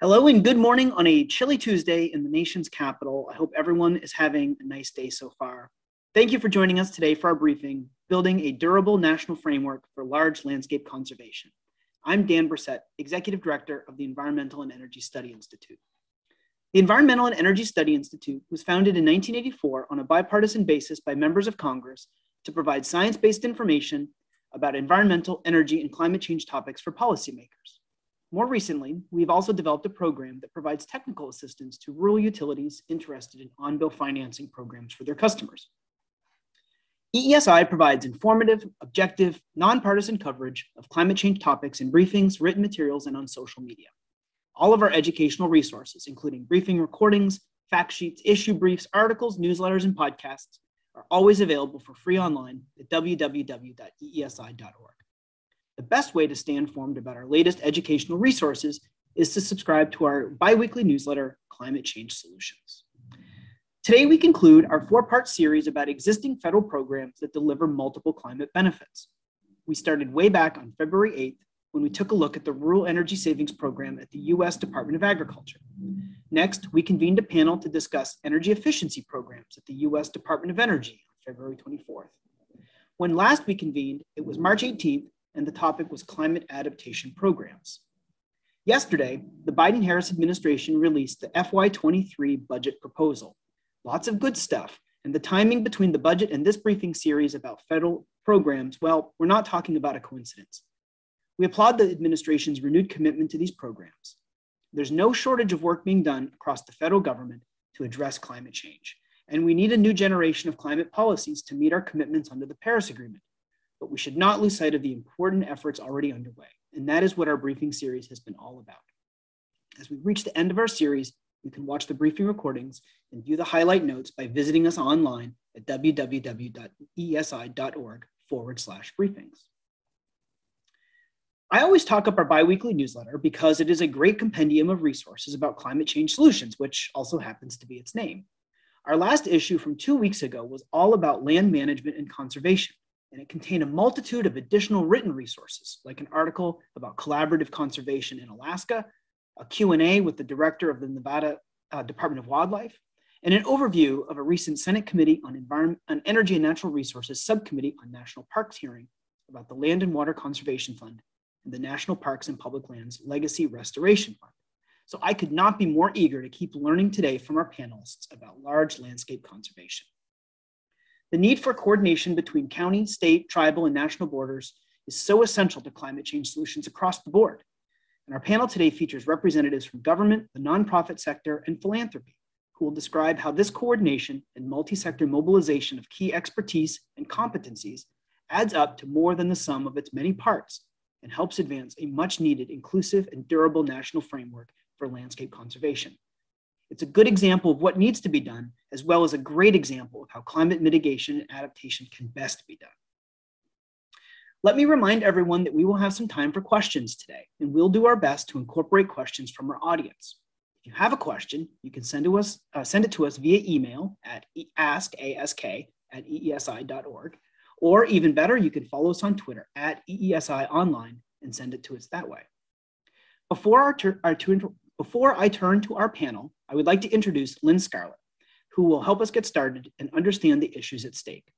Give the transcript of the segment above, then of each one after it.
Hello and good morning on a chilly Tuesday in the nation's capital. I hope everyone is having a nice day so far. Thank you for joining us today for our briefing, Building a Durable National Framework for Large Landscape Conservation. I'm Dan Bresette, Executive Director of the Environmental and Energy Study Institute. The Environmental and Energy Study Institute was founded in 1984 on a bipartisan basis by members of Congress to provide science-based information about environmental, energy, and climate change topics for policymakers. More recently, we've also developed a program that provides technical assistance to rural utilities interested in on-bill financing programs for their customers. EESI provides informative, objective, nonpartisan coverage of climate change topics in briefings, written materials, and on social media. All of our educational resources, including briefing recordings, fact sheets, issue briefs, articles, newsletters, and podcasts, are always available for free online at www.eesi.org. The best way to stay informed about our latest educational resources is to subscribe to our biweekly newsletter, Climate Change Solutions. Today, we conclude our four part series about existing federal programs that deliver multiple climate benefits. We started way back on February 8th when we took a look at the Rural Energy Savings Program at the US Department of Agriculture. Next, we convened a panel to discuss energy efficiency programs at the US Department of Energy on February 24th. When last we convened, it was March 18th and the topic was climate adaptation programs. Yesterday, the Biden Harris administration released the FY23 budget proposal. Lots of good stuff, and the timing between the budget and this briefing series about federal programs, well, we're not talking about a coincidence. We applaud the administration's renewed commitment to these programs. There's no shortage of work being done across the federal government to address climate change, and we need a new generation of climate policies to meet our commitments under the Paris Agreement but we should not lose sight of the important efforts already underway. And that is what our briefing series has been all about. As we reach the end of our series, you can watch the briefing recordings and view the highlight notes by visiting us online at www.eesi.org forward slash briefings. I always talk up our biweekly newsletter because it is a great compendium of resources about climate change solutions, which also happens to be its name. Our last issue from two weeks ago was all about land management and conservation and it contained a multitude of additional written resources, like an article about collaborative conservation in Alaska, a Q&A with the director of the Nevada uh, Department of Wildlife, and an overview of a recent Senate Committee on, Environment, on Energy and Natural Resources Subcommittee on National Parks hearing about the Land and Water Conservation Fund and the National Parks and Public Lands Legacy Restoration Fund. So I could not be more eager to keep learning today from our panelists about large landscape conservation. The need for coordination between county, state, tribal, and national borders is so essential to climate change solutions across the board. And our panel today features representatives from government, the nonprofit sector, and philanthropy, who will describe how this coordination and multi-sector mobilization of key expertise and competencies adds up to more than the sum of its many parts and helps advance a much needed inclusive and durable national framework for landscape conservation. It's a good example of what needs to be done, as well as a great example of how climate mitigation and adaptation can best be done. Let me remind everyone that we will have some time for questions today, and we'll do our best to incorporate questions from our audience. If you have a question, you can send, to us, uh, send it to us via email at askask at eesi.org, or even better, you can follow us on Twitter at EESI Online and send it to us that way. Before our, our, before I turn to our panel, I would like to introduce Lynn Scarlett, who will help us get started and understand the issues at stake.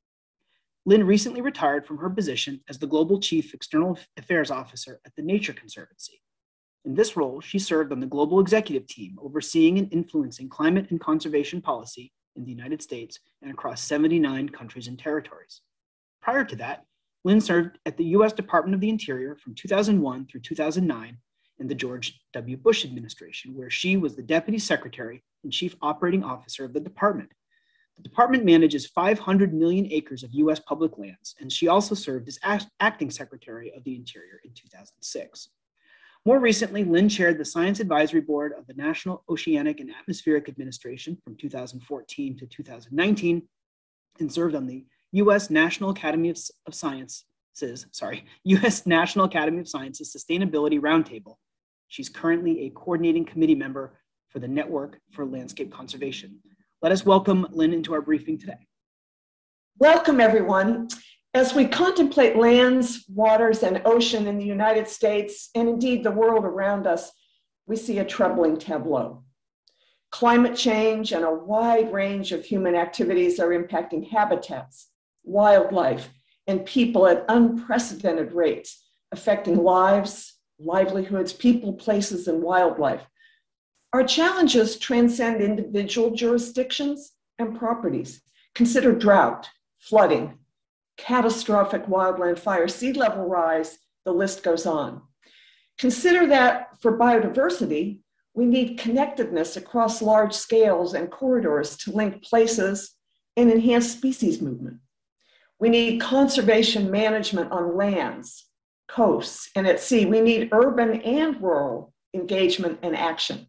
Lynn recently retired from her position as the Global Chief External Affairs Officer at the Nature Conservancy. In this role, she served on the global executive team overseeing and influencing climate and conservation policy in the United States and across 79 countries and territories. Prior to that, Lynn served at the US Department of the Interior from 2001 through 2009 in the George W. Bush administration, where she was the deputy secretary and chief operating officer of the department. The department manages 500 million acres of US public lands, and she also served as acting secretary of the Interior in 2006. More recently, Lynn chaired the Science Advisory Board of the National Oceanic and Atmospheric Administration from 2014 to 2019 and served on the US National Academy of, Sciences, sorry, US National Academy of Sciences Sustainability Roundtable She's currently a coordinating committee member for the Network for Landscape Conservation. Let us welcome Lynn into our briefing today. Welcome, everyone. As we contemplate lands, waters, and ocean in the United States, and indeed the world around us, we see a troubling tableau. Climate change and a wide range of human activities are impacting habitats, wildlife, and people at unprecedented rates, affecting lives, livelihoods, people, places, and wildlife. Our challenges transcend individual jurisdictions and properties. Consider drought, flooding, catastrophic wildland fire, sea level rise, the list goes on. Consider that for biodiversity, we need connectedness across large scales and corridors to link places and enhance species movement. We need conservation management on lands, coasts, and at sea. We need urban and rural engagement and action.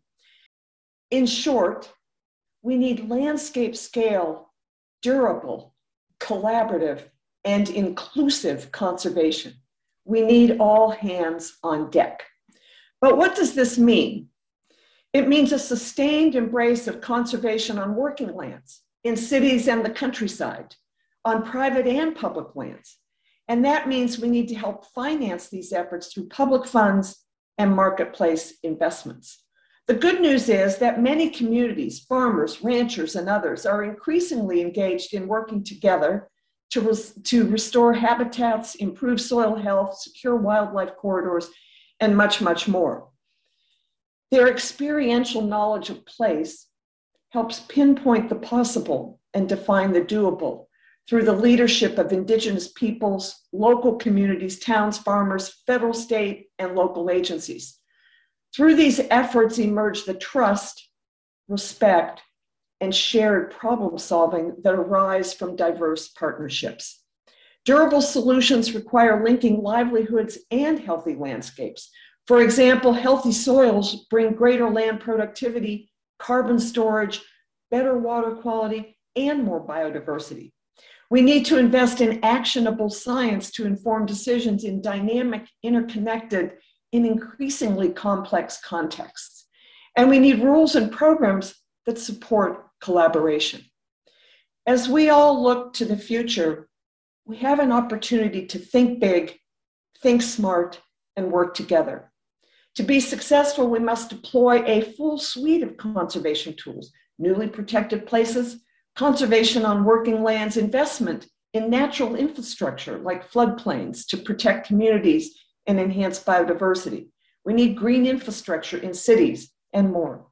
In short, we need landscape scale, durable, collaborative, and inclusive conservation. We need all hands on deck. But what does this mean? It means a sustained embrace of conservation on working lands, in cities and the countryside, on private and public lands. And that means we need to help finance these efforts through public funds and marketplace investments. The good news is that many communities, farmers, ranchers, and others are increasingly engaged in working together to, res- to restore habitats, improve soil health, secure wildlife corridors, and much, much more. Their experiential knowledge of place helps pinpoint the possible and define the doable through the leadership of Indigenous peoples, local communities, towns, farmers, federal, state, and local agencies. Through these efforts emerge the trust, respect, and shared problem solving that arise from diverse partnerships. Durable solutions require linking livelihoods and healthy landscapes. For example, healthy soils bring greater land productivity, carbon storage, better water quality, and more biodiversity. We need to invest in actionable science to inform decisions in dynamic, interconnected, in increasingly complex contexts. And we need rules and programs that support collaboration. As we all look to the future, we have an opportunity to think big, think smart, and work together. To be successful, we must deploy a full suite of conservation tools, newly protected places, conservation on working lands, investment in natural infrastructure like floodplains to protect communities and enhance biodiversity. We need green infrastructure in cities and more.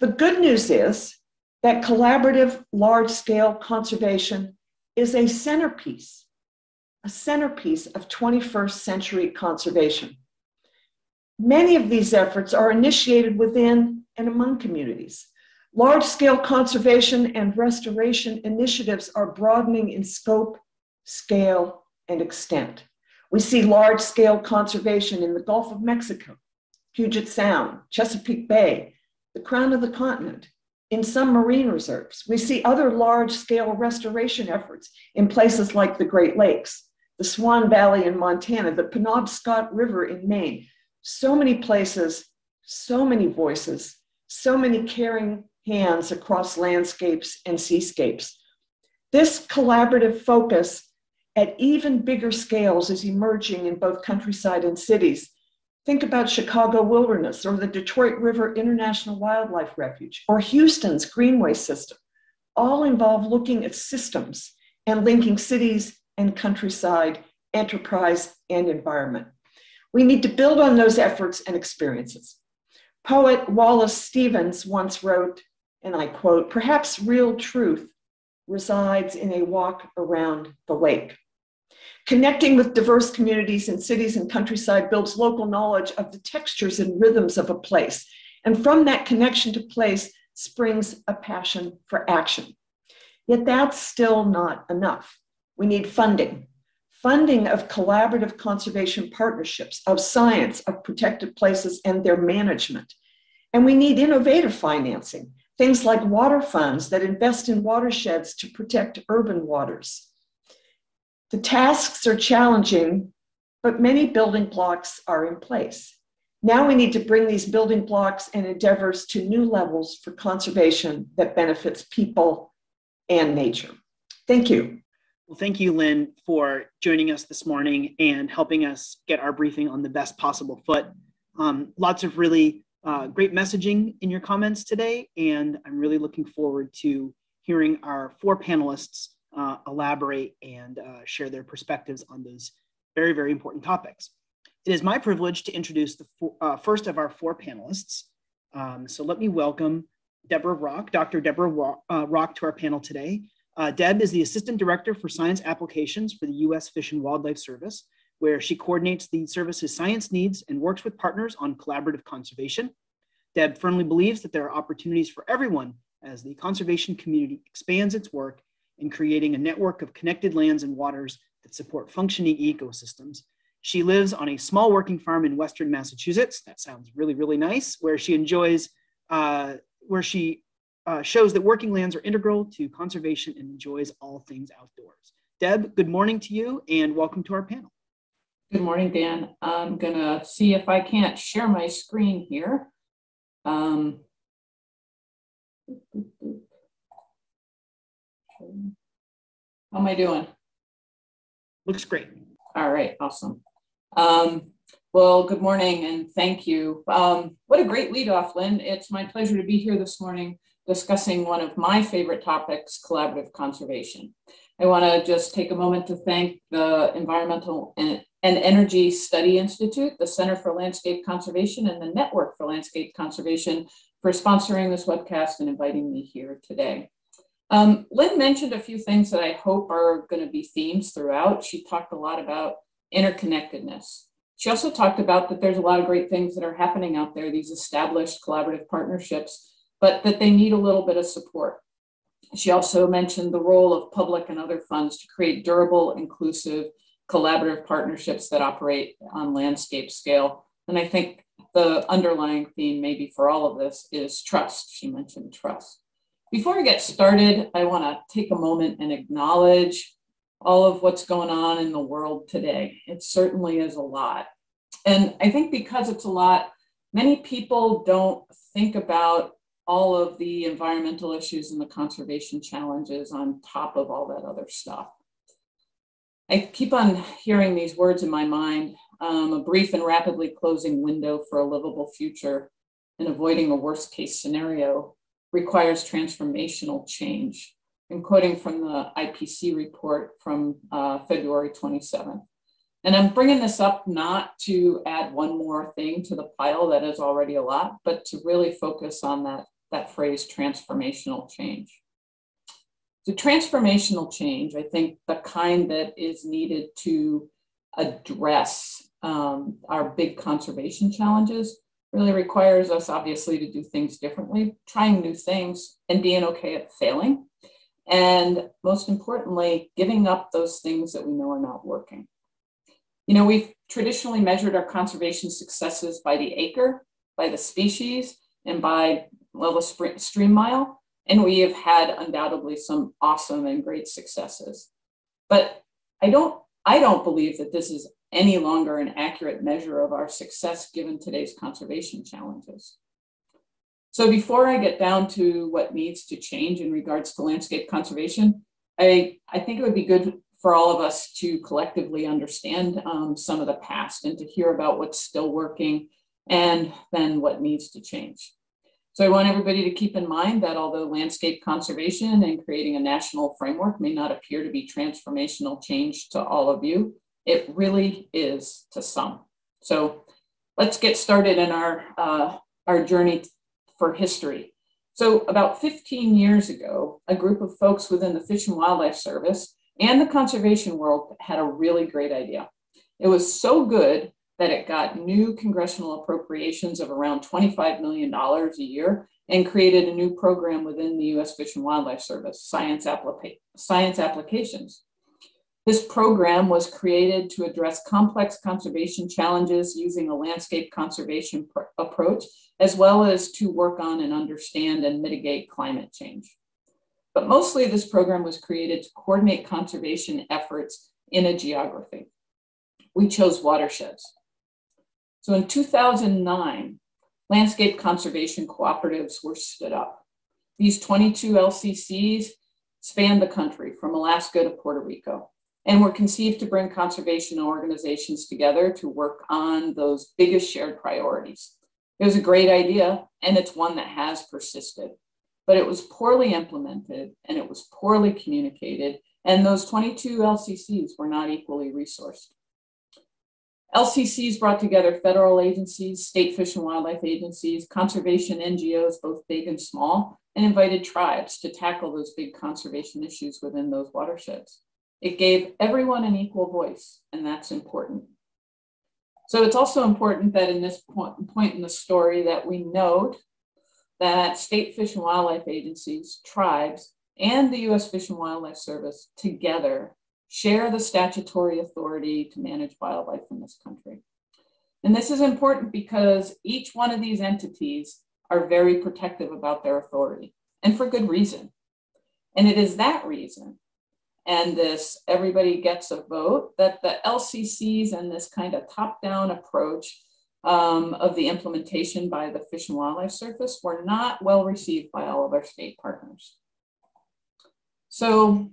The good news is that collaborative large scale conservation is a centerpiece, a centerpiece of 21st century conservation. Many of these efforts are initiated within and among communities. Large scale conservation and restoration initiatives are broadening in scope, scale, and extent. We see large scale conservation in the Gulf of Mexico, Puget Sound, Chesapeake Bay, the crown of the continent, in some marine reserves. We see other large scale restoration efforts in places like the Great Lakes, the Swan Valley in Montana, the Penobscot River in Maine. So many places, so many voices, so many caring hands across landscapes and seascapes. This collaborative focus at even bigger scales is emerging in both countryside and cities. Think about Chicago Wilderness or the Detroit River International Wildlife Refuge or Houston's Greenway System. All involve looking at systems and linking cities and countryside, enterprise, and environment. We need to build on those efforts and experiences. Poet Wallace Stevens once wrote, and I quote, perhaps real truth resides in a walk around the lake. Connecting with diverse communities in cities and countryside builds local knowledge of the textures and rhythms of a place. And from that connection to place springs a passion for action. Yet that's still not enough. We need funding. Funding of collaborative conservation partnerships, of science, of protected places and their management. And we need innovative financing, things like water funds that invest in watersheds to protect urban waters. The tasks are challenging, but many building blocks are in place. Now we need to bring these building blocks and endeavors to new levels for conservation that benefits people and nature. Thank you. Well, thank you, Lynn, for joining us this morning and helping us get our briefing on the best possible foot. Um, lots of really uh, great messaging in your comments today, and I'm really looking forward to hearing our four panelists uh, elaborate and uh, share their perspectives on those very, very important topics. It is my privilege to introduce the uh, first of our four panelists. Um, so let me welcome Deborah Rocque, Dr. Deborah Rocque, uh, to our panel today. Uh, Deb is the Assistant Director for Science Applications for the U.S. Fish and Wildlife Service, where she coordinates the service's science needs and works with partners on collaborative conservation. Deb firmly believes that there are opportunities for everyone as the conservation community expands its work in creating a network of connected lands and waters that support functioning ecosystems. She lives on a small working farm in Western Massachusetts. That sounds really, really nice, where she enjoys, uh, where she uh, shows that working lands are integral to conservation and enjoys all things outdoors. Deb, good morning to you and welcome to our panel. Good morning, Dan. I'm gonna see if I can't share my screen here. Um, how am I doing? Looks great. All right, awesome. Um, well, good morning and thank you. Um, what a great lead off, Lynn. It's my pleasure to be here this morning discussing one of my favorite topics, collaborative conservation. I want to just take a moment to thank the Environmental and, and Energy Study Institute, the Center for Landscape Conservation, and the Network for Landscape Conservation for sponsoring this webcast and inviting me here today. Um, Lynn mentioned a few things that I hope are going to be themes throughout. She talked a lot about interconnectedness. She also talked about that there's a lot of great things that are happening out there, these established collaborative partnerships, but that they need a little bit of support. She also mentioned the role of public and other funds to create durable, inclusive, collaborative partnerships that operate on landscape scale. And I think the underlying theme, maybe for all of this, is trust. She mentioned trust. Before I get started, I want to take a moment and acknowledge all of what's going on in the world today. It certainly is a lot. And I think because it's a lot, many people don't think about all of the environmental issues and the conservation challenges on top of all that other stuff. I keep on hearing these words in my mind um, a brief and rapidly closing window for a livable future and avoiding a worst case scenario requires transformational change. I'm quoting from the IPCC report from uh, February 27th. And I'm bringing this up not to add one more thing to the pile that is already a lot, but to really focus on that, that phrase transformational change. The transformational change, I think the kind that is needed to address um, our big conservation challenges really requires us obviously to do things differently, trying new things and being okay at failing. And most importantly, giving up those things that we know are not working. You know, we've traditionally measured our conservation successes by the acre, by the species, and by well, the stream mile. And we have had undoubtedly some awesome and great successes. But I don't, I don't believe that this is any longer an accurate measure of our success given today's conservation challenges. So before I get down to what needs to change in regards to landscape conservation, I, I think it would be good for all of us to collectively understand um, some of the past and to hear about what's still working and then what needs to change. So I want everybody to keep in mind that although landscape conservation and creating a national framework may not appear to be transformational change to all of you, it really is to some. So let's get started in our, uh, our journey for history. So about 15 years ago, a group of folks within the Fish and Wildlife Service and the conservation world had a really great idea. It was so good that it got new congressional appropriations of around $25 million a year and created a new program within the US Fish and Wildlife Service, Science, Applica- Science Applications. This program was created to address complex conservation challenges using a landscape conservation pr- approach, as well as to work on and understand and mitigate climate change. But mostly this program was created to coordinate conservation efforts in a geography. We chose watersheds. So in 2009, landscape conservation cooperatives were stood up. These 22 LCCs spanned the country from Alaska to Puerto Rico and were conceived to bring conservation organizations together to work on those biggest shared priorities It was a great idea, and it's one that has persisted, but it was poorly implemented and it was poorly communicated, and those 22 LCCs were not equally resourced. LCCs brought together federal agencies, state fish and wildlife agencies, conservation NGOs, both big and small, and invited tribes to tackle those big conservation issues within those watersheds. It gave everyone an equal voice, and that's important. So it's also important that in this point, in the story that we note that state fish and wildlife agencies, tribes, and the US Fish and Wildlife Service together share the statutory authority to manage wildlife in this country. And this is important because each one of these entities are very protective about their authority, and for good reason. And it is that reason and this everybody gets a vote that the LCCs and this kind of top down approach um, of the implementation by the Fish and Wildlife Service were not well received by all of our state partners. So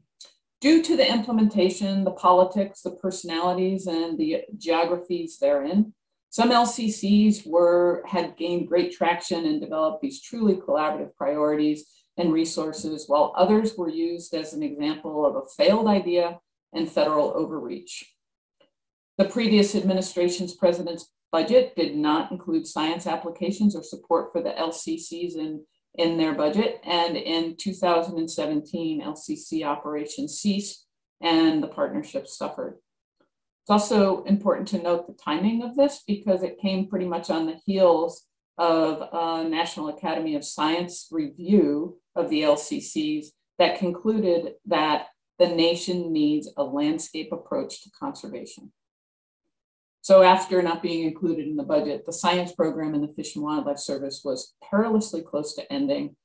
due to the implementation, the politics, the personalities, and the geographies therein, some LCCs were had gained great traction and developed these truly collaborative priorities and resources, while others were used as an example of a failed idea and federal overreach. The previous administration's president's budget did not include science applications or support for the LCCs in, in their budget. And in 2017, LCC operations ceased and the partnership suffered. It's also important to note the timing of this because it came pretty much on the heels of a National Academy of Science review of the LCCs that concluded that the nation needs a landscape approach to conservation. So after not being included in the budget, the science program in the Fish and Wildlife Service was perilously close to ending.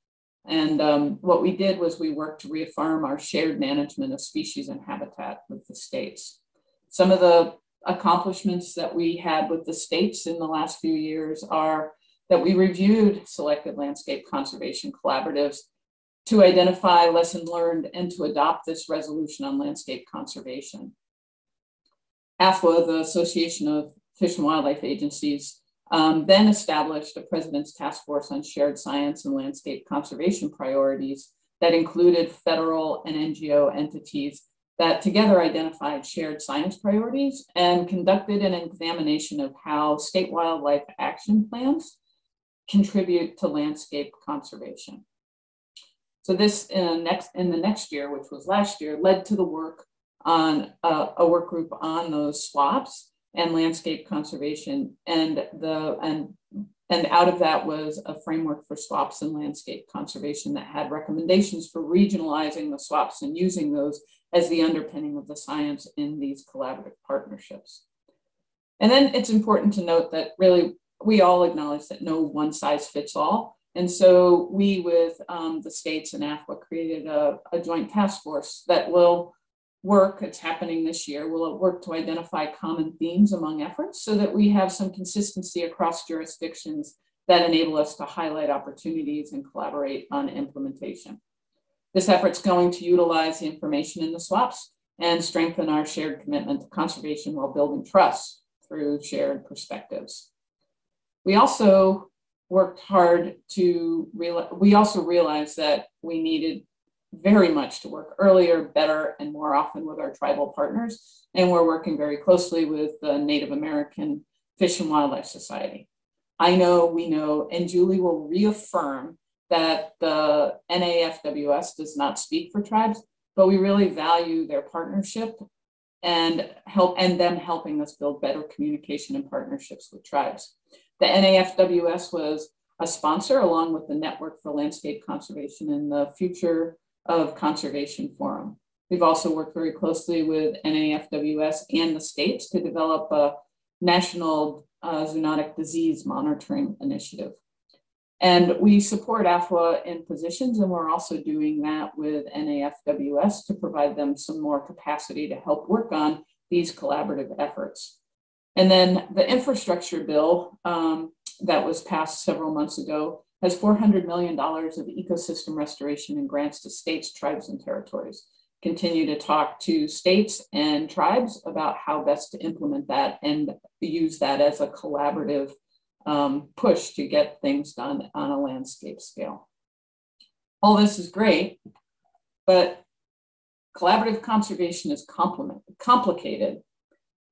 And um, what we did was we worked to reaffirm our shared management of species and habitat with the states. Some of the accomplishments that we had with the states in the last few years are that we reviewed selected landscape conservation collaboratives to identify lesson learned and to adopt this resolution on landscape conservation. AFWA, the Association of Fish and Wildlife Agencies, um, then established a President's Task Force on Shared Science and Landscape Conservation Priorities that included federal and NGO entities that together identified shared science priorities and conducted an examination of how state wildlife action plans contribute to landscape conservation. So this in next in the next year, which was last year, led to the work on a, a work group on those SWAPs and landscape conservation, and the and and out of that was a framework for SWAPs and landscape conservation that had recommendations for regionalizing the SWAPs and using those as the underpinning of the science in these collaborative partnerships. And then it's important to note that really we all acknowledge that no one size fits all. And so we, with um, the states and AFWA, created a, a, joint task force that will work, it's happening this year, will work to identify common themes among efforts so that we have some consistency across jurisdictions that enable us to highlight opportunities and collaborate on implementation. This effort's going to utilize the information in the SWAPs and strengthen our shared commitment to conservation while building trust through shared perspectives. We also worked hard to we also realized that we needed very much to work earlier, better, and more often with our tribal partners. And we're working very closely with the Native American Fish and Wildlife Society. I know, we know, and Julie will reaffirm that the NAFWS does not speak for tribes, but we really value their partnership and help and them helping us build better communication and partnerships with tribes. The NAFWS was a sponsor along with the Network for Landscape Conservation and the Future of Conservation Forum. We've also worked very closely with NAFWS and the states to develop a national uh, zoonotic disease monitoring initiative. And we support AFWA in positions, and we're also doing that with NAFWS to provide them some more capacity to help work on these collaborative efforts. And then the infrastructure bill um, that was passed several months ago has $400 million of ecosystem restoration and grants to states, tribes, and territories. Continue to talk to states and tribes about how best to implement that and use that as a collaborative um, push to get things done on a landscape scale. All this is great, but collaborative conservation is complicated.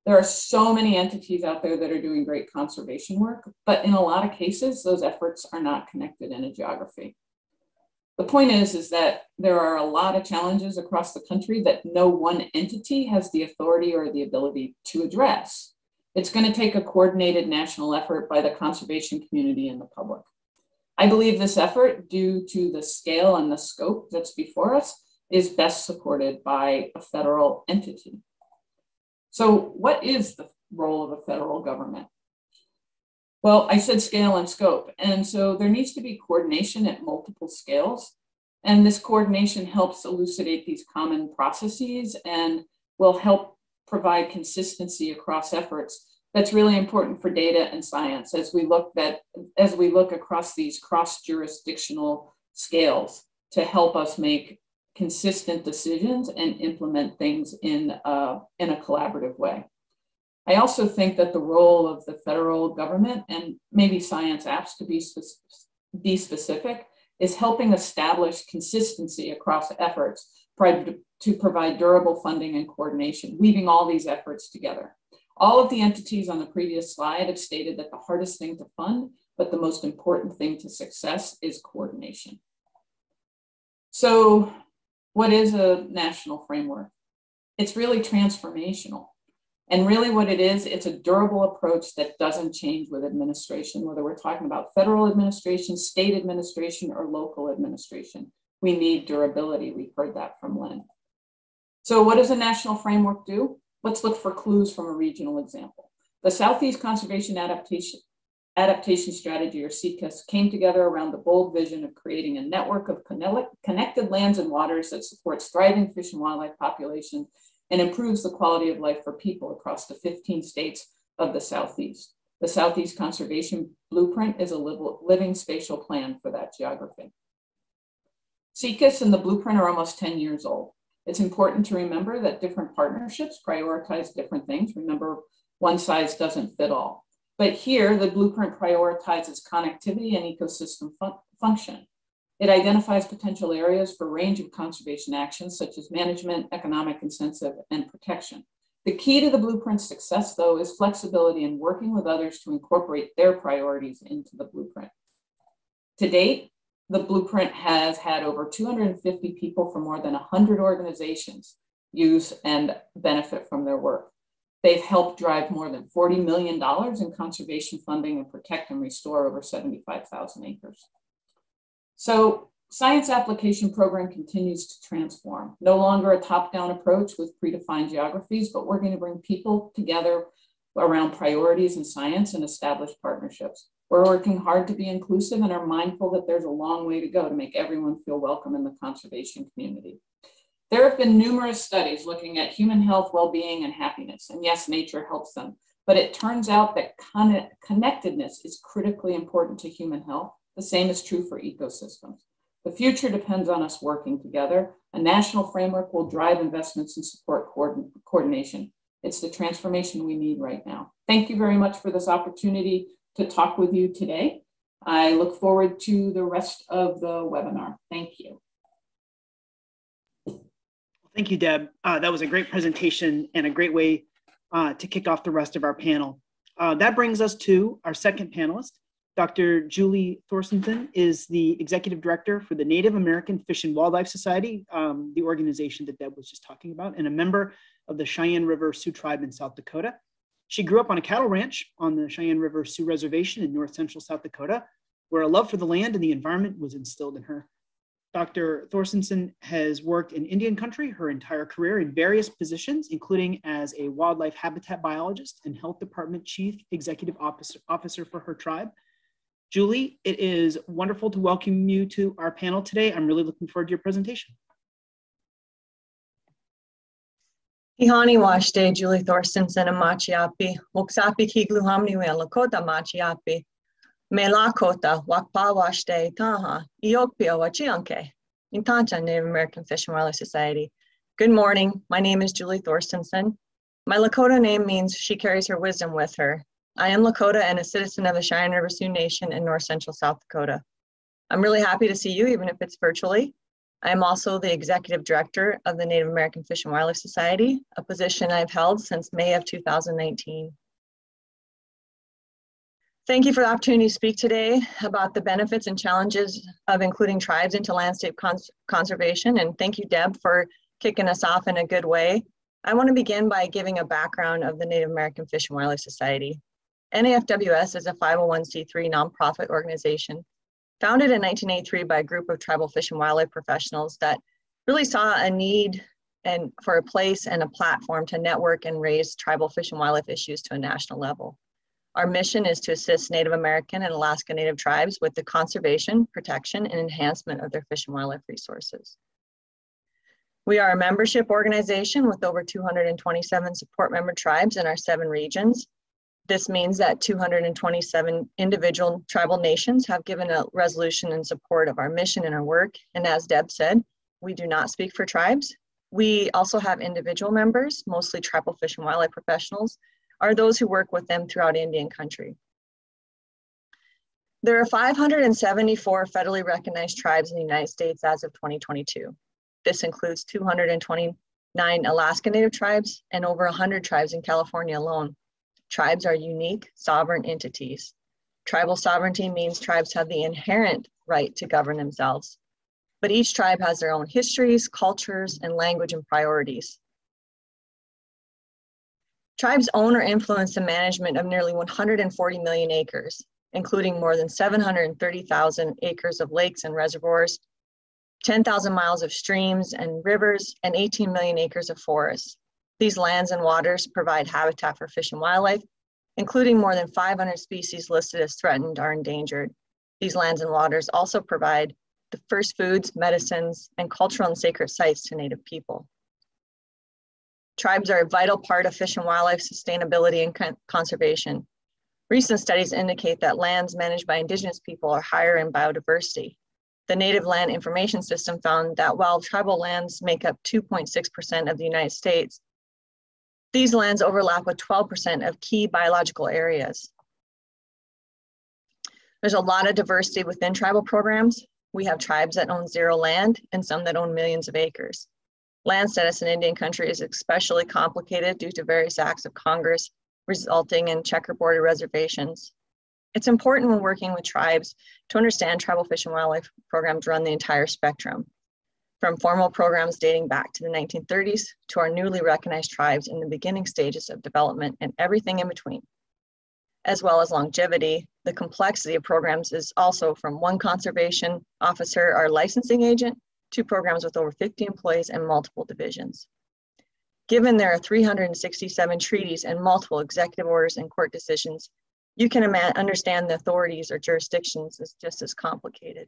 There are so many entities out there that are doing great conservation work, but in a lot of cases, those efforts are not connected in a geography. The point is, is that there are a lot of challenges across the country that no one entity has the authority or the ability to address. It's going to take a coordinated national effort by the conservation community and the public. I believe this effort, due to the scale and the scope that's before us, is best supported by a federal entity. So, what is the role of a federal government? Well, I said scale and scope. And so there needs to be coordination at multiple scales. And this coordination helps elucidate these common processes and will help provide consistency across efforts. That's really important for data and science as we look that as we look across these cross-jurisdictional scales to help us make consistent decisions and implement things in, uh, in a collaborative way. I also think that the role of the federal government and maybe science apps to be, spe- be specific is helping establish consistency across efforts to provide durable funding and coordination, weaving all these efforts together. All of the entities on the previous slide have stated that the hardest thing to fund, but the most important thing to success is coordination. So, what is a national framework? It's really transformational. And really, what it is, it's a durable approach that doesn't change with administration, whether we're talking about federal administration, state administration, or local administration. We need durability. We've heard that from Lynn. So, what does a national framework do? Let's look for clues from a regional example. The Southeast Conservation Adaptation, Adaptation Strategy, or SECAS, came together around the bold vision of creating a network of connected lands and waters that supports thriving fish and wildlife populations and improves the quality of life for people across the 15 states of the Southeast. The Southeast Conservation Blueprint is a living spatial plan for that geography. SECAS and the blueprint are almost 10 years old. It's important to remember that different partnerships prioritize different things. Remember, one size doesn't fit all. But here, the blueprint prioritizes connectivity and ecosystem fun function. It identifies potential areas for a range of conservation actions, such as management, economic incentive, and protection. The key to the blueprint's success, though, is flexibility in working with others to incorporate their priorities into the blueprint. To date, the blueprint has had over 250 people from more than 100 organizations use and benefit from their work. They've helped drive more than $40 million in conservation funding and protect and restore over 75,000 acres. So science application program continues to transform. No longer a top-down approach with predefined geographies, but we're going to bring people together around priorities in science and establish partnerships. We're working hard to be inclusive and are mindful that there's a long way to go to make everyone feel welcome in the conservation community. There have been numerous studies looking at human health, well-being, and happiness. And yes, nature helps them. But it turns out that con connectedness is critically important to human health the same is true for ecosystems. The future depends on us working together. A national framework will drive investments and support coordination. It's the transformation we need right now. Thank you very much for this opportunity to talk with you today. I look forward to the rest of the webinar. Thank you. Thank you, Deb. Uh, that was a great presentation and a great way uh, to kick off the rest of our panel. Uh, that brings us to our second panelist, Dr. Julie Thorstenson is the executive director for the Native American Fish and Wildlife Society, um, the organization that Deb was just talking about, and a member of the Cheyenne River Sioux Tribe in South Dakota. She grew up on a cattle ranch on the Cheyenne River Sioux Reservation in north central South Dakota, where a love for the land and the environment was instilled in her. Dr. Thorstenson has worked in Indian country her entire career in various positions, including as a wildlife habitat biologist and health department chief executive officer, officer for her tribe. Julie, it is wonderful to welcome you to our panel today. I'm really looking forward to your presentation. Ihani washte Julie Thorstenson and Machiapi, Woksapi Kigluhamni Lakota Machiapi, Me Lakota, Wakpa washte Taha, Iokpio Wachianke, Intancha Native American Fish and Wildlife Society. Good morning, my name is Julie Thorstenson. My Lakota name means she carries her wisdom with her. I am Lakota and a citizen of the Cheyenne River Sioux Nation in north central South Dakota. I'm really happy to see you, even if it's virtually. I am also the executive director of the Native American Fish and Wildlife Society, a position I've held since May of 2019. Thank you for the opportunity to speak today about the benefits and challenges of including tribes into landscape cons conservation. And thank you, Deb, for kicking us off in a good way. I want to begin by giving a background of the Native American Fish and Wildlife Society. NAFWS is a 501c3 nonprofit organization founded in 1983 by a group of tribal fish and wildlife professionals that really saw a need and for a place and a platform to network and raise tribal fish and wildlife issues to a national level. Our mission is to assist Native American and Alaska Native tribes with the conservation, protection, and enhancement of their fish and wildlife resources. We are a membership organization with over 227 support member tribes in our seven regions. This means that 227 individual tribal nations have given a resolution in support of our mission and our work. And as Deb said, we do not speak for tribes. We also have individual members, mostly tribal fish and wildlife professionals, are those who work with them throughout Indian country. There are 574 federally recognized tribes in the United States as of 2022. This includes 229 Alaska Native tribes and over 100 tribes in California alone. Tribes are unique, sovereign entities. Tribal sovereignty means tribes have the inherent right to govern themselves. But each tribe has their own histories, cultures, and language and priorities. Tribes own or influence the management of nearly 140 million acres, including more than 730,000 acres of lakes and reservoirs, 10,000 miles of streams and rivers, and 18 million acres of forests. These lands and waters provide habitat for fish and wildlife, including more than 500 species listed as threatened or endangered. These lands and waters also provide the first foods, medicines, and cultural and sacred sites to Native people. Tribes are a vital part of fish and wildlife sustainability and conservation. Recent studies indicate that lands managed by Indigenous people are higher in biodiversity. The Native Land Information System found that while tribal lands make up 2.6% of the United States, these lands overlap with 12% of key biological areas. There's a lot of diversity within tribal programs. We have tribes that own zero land and some that own millions of acres. Land status in Indian country is especially complicated due to various acts of Congress resulting in checkerboard reservations. It's important when working with tribes to understand tribal fish and wildlife programs run the entire spectrum from formal programs dating back to the 1930s to our newly recognized tribes in the beginning stages of development and everything in between. As well as longevity, the complexity of programs is also from one conservation officer or licensing agent to programs with over 50 employees and multiple divisions. Given there are 367 treaties and multiple executive orders and court decisions, you can understand the authorities or jurisdictions is just as complicated.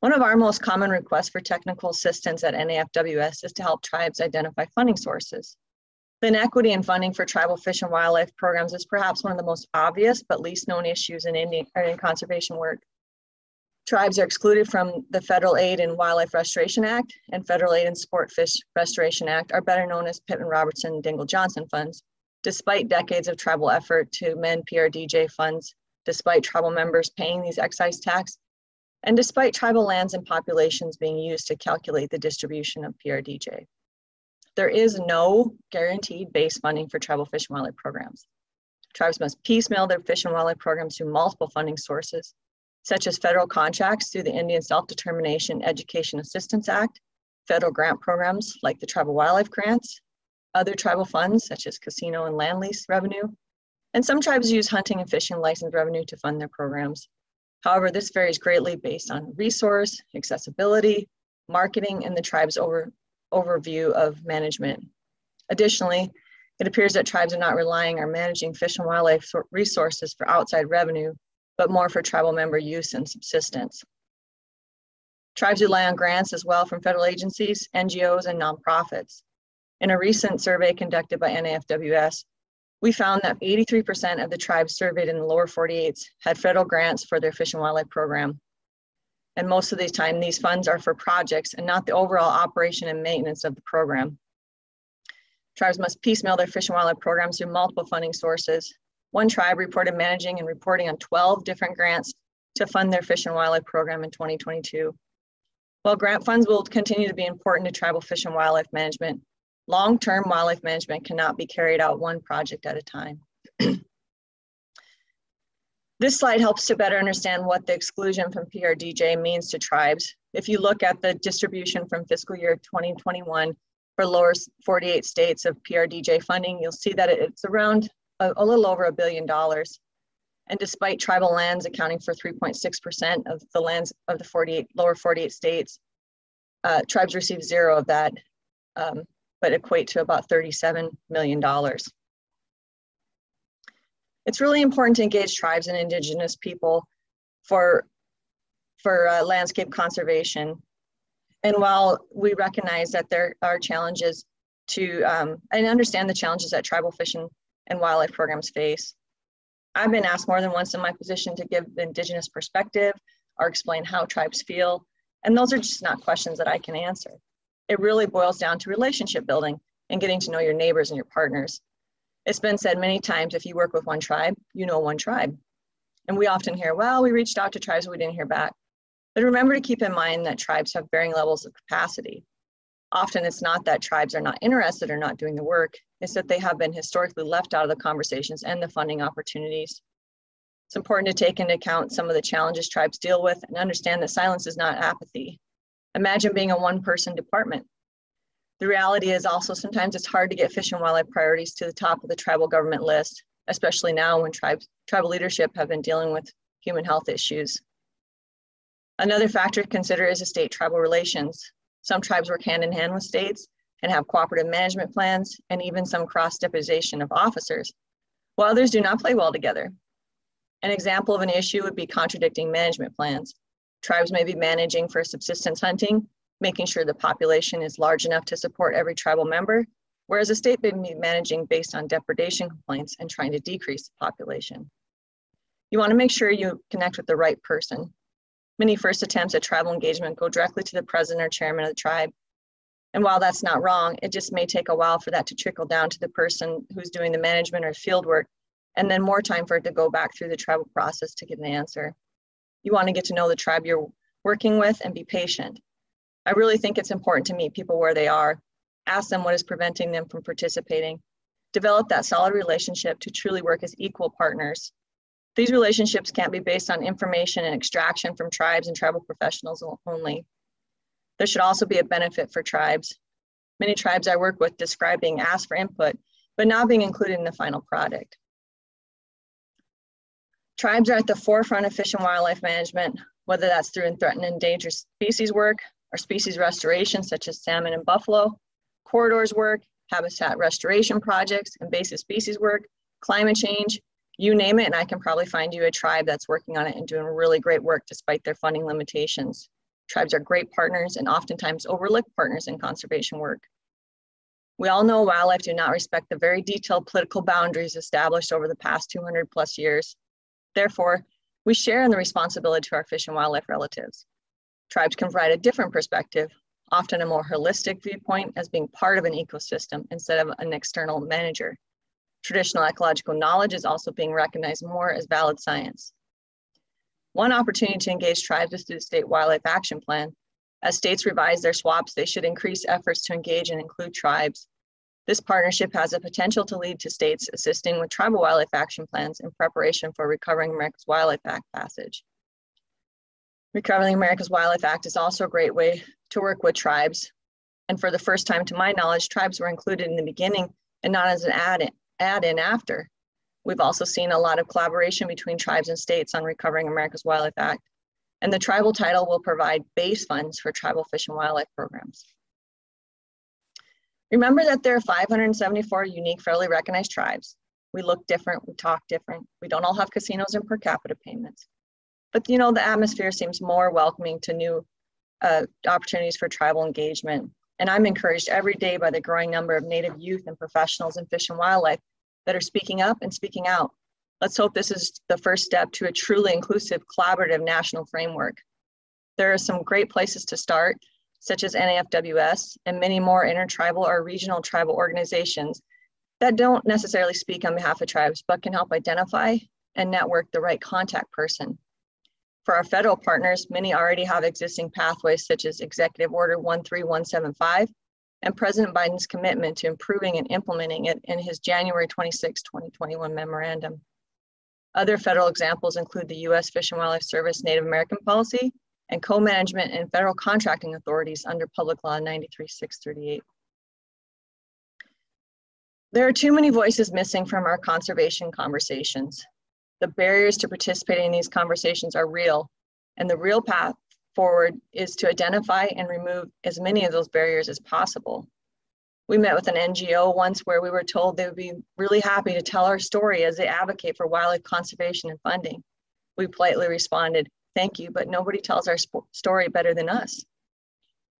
One of our most common requests for technical assistance at NAFWS is to help tribes identify funding sources. The inequity in funding for tribal fish and wildlife programs is perhaps one of the most obvious but least known issues in Indian, in conservation work. Tribes are excluded from the Federal Aid and Wildlife Restoration Act and Federal Aid and Sport Fish Restoration Act are better known as Pittman Robertson and Dingell Johnson funds, despite decades of tribal effort to amend PRDJ funds, despite tribal members paying these excise tax, and despite tribal lands and populations being used to calculate the distribution of PRDJ. There is no guaranteed base funding for tribal fish and wildlife programs. Tribes must piecemeal their fish and wildlife programs through multiple funding sources, such as federal contracts through the Indian Self-Determination Education Assistance Act, federal grant programs like the Tribal Wildlife Grants, other tribal funds such as casino and land lease revenue, and some tribes use hunting and fishing license revenue to fund their programs. However, this varies greatly based on resource, accessibility, marketing, and the tribe's over, overview of management. Additionally, it appears that tribes are not relying or managing fish and wildlife resources for outside revenue, but more for tribal member use and subsistence. Tribes rely on grants as well from federal agencies, NGOs, and nonprofits. In a recent survey conducted by NAFWS, we found that 83% of the tribes surveyed in the lower 48s had federal grants for their fish and wildlife program. And most of the time, these funds are for projects and not the overall operation and maintenance of the program. Tribes must piecemeal their fish and wildlife programs through multiple funding sources. One tribe reported managing and reporting on 12 different grants to fund their fish and wildlife program in 2022. While grant funds will continue to be important to tribal fish and wildlife management, long-term wildlife management cannot be carried out one project at a time. this slide helps to better understand what the exclusion from PRDJ means to tribes. If you look at the distribution from fiscal year 2021 for lower 48 states of PRDJ funding, you'll see that it's around a, a little over a billion dollars. And despite tribal lands accounting for 3.6% of the lands of the 48 lower 48 states, uh, tribes receive zero of that, um, but equate to about $37 million. It's really important to engage tribes and indigenous people for, for uh, landscape conservation. And while we recognize that there are challenges to, um, and understand the challenges that tribal fishing and wildlife programs face, I've been asked more than once in my position to give the Indigenous perspective or explain how tribes feel. And those are just not questions that I can answer. It really boils down to relationship building and getting to know your neighbors and your partners. It's been said many times if you work with one tribe, you know one tribe. And we often hear, well, we reached out to tribes, we didn't hear back. But remember to keep in mind that tribes have varying levels of capacity. Often it's not that tribes are not interested or not doing the work, it's that they have been historically left out of the conversations and the funding opportunities. It's important to take into account some of the challenges tribes deal with and understand that silence is not apathy. Imagine being a one person department. The reality is also sometimes it's hard to get fish and wildlife priorities to the top of the tribal government list, especially now when tribes, tribal leadership have been dealing with human health issues. Another factor to consider is state tribal relations. Some tribes work hand in hand with states and have cooperative management plans and even some cross deputization of officers, while others do not play well together. An example of an issue would be contradicting management plans. Tribes may be managing for subsistence hunting, making sure the population is large enough to support every tribal member, whereas a state may be managing based on depredation complaints and trying to decrease the population. You want to make sure you connect with the right person. Many first attempts at tribal engagement go directly to the president or chairman of the tribe. And while that's not wrong, it just may take a while for that to trickle down to the person who's doing the management or field work, and then more time for it to go back through the tribal process to get an answer. You want to get to know the tribe you're working with and be patient. I really think it's important to meet people where they are, ask them what is preventing them from participating, develop that solid relationship to truly work as equal partners these relationships can't be based on information and extraction from tribes and tribal professionals only. There should also be a benefit for tribes. Many tribes I work with describe being asked for input, but not being included in the final product. Tribes are at the forefront of fish and wildlife management, whether that's through threatened endangered species work or species restoration, such as salmon and buffalo, corridors work, habitat restoration projects, invasive species work, climate change, you name it, and I can probably find you a tribe that's working on it and doing really great work despite their funding limitations. Tribes are great partners and oftentimes overlooked partners in conservation work. We all know wildlife do not respect the very detailed political boundaries established over the past 200 plus years. Therefore, we share in the responsibility to our fish and wildlife relatives. Tribes can provide a different perspective, often a more holistic viewpoint as being part of an ecosystem instead of an external manager. Traditional ecological knowledge is also being recognized more as valid science. One opportunity to engage tribes is through the State Wildlife Action Plan. As states revise their SWAPs, they should increase efforts to engage and include tribes. This partnership has a potential to lead to states assisting with tribal wildlife action plans in preparation for Recovering America's Wildlife Act passage. Recovering America's Wildlife Act is also a great way to work with tribes. And for the first time to my knowledge, tribes were included in the beginning and not as an add add in after. We've also seen a lot of collaboration between tribes and states on Recovering America's Wildlife Act. And the tribal title will provide base funds for tribal fish and wildlife programs. Remember that there are 574 unique federally recognized tribes. We look different, we talk different. We don't all have casinos and per capita payments. But you know, the atmosphere seems more welcoming to new uh, opportunities for tribal engagement. And I'm encouraged every day by the growing number of Native youth and professionals in fish and wildlife that are speaking up and speaking out. Let's hope this is the first step to a truly inclusive, collaborative national framework. There are some great places to start. such as NAFWS, and many more intertribal or regional tribal organizations that don't necessarily speak on behalf of tribes, but can help identify and network the right contact person. For our federal partners, many already have existing pathways such as Executive Order 13175 and President Biden's commitment to improving and implementing it in his January 26, 2021 memorandum. Other federal examples include the U.S. Fish and Wildlife Service Native American policy and co-management and federal contracting authorities under Public Law 93638. There are too many voices missing from our conservation conversations. The barriers to participating in these conversations are real, and the real path forward is to identify and remove as many of those barriers as possible. We met with an NGO once where we were told they would be really happy to tell our story as they advocate for wildlife conservation and funding. We politely responded, thank you, but nobody tells our story better than us.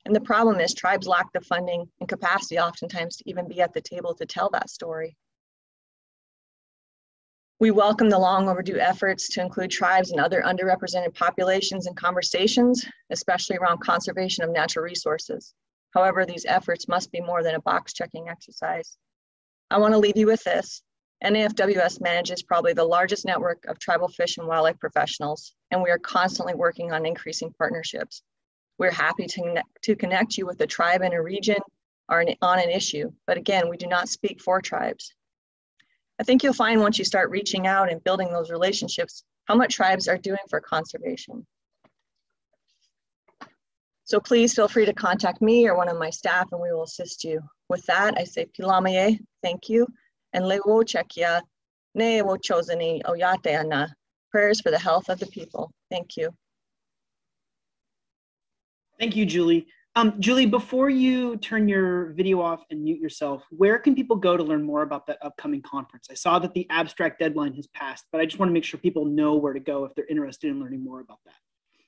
And the problem is tribes lack the funding and capacity oftentimes to even be at the table to tell that story. We welcome the long overdue efforts to include tribes and other underrepresented populations in conversations, especially around conservation of natural resources. However, these efforts must be more than a box checking exercise. I wanna leave you with this. NAFWS manages probably the largest network of tribal fish and wildlife professionals, and we are constantly working on increasing partnerships. We're happy to, to connect you with a tribe in a region or an, on an issue, but again, we do not speak for tribes. I think you'll find once you start reaching out and building those relationships, how much tribes are doing for conservation. So please feel free to contact me or one of my staff and we will assist you. With that, I say Pilamaye, thank you, and Lewo Chekia, Ne wo chosani oyate ana. Prayers for the health of the people. Thank you. Thank you, Julie. Um, Julie, before you turn your video off and mute yourself, where can people go to learn more about that upcoming conference? I saw that the abstract deadline has passed, but I just want to make sure people know where to go if they're interested in learning more about that.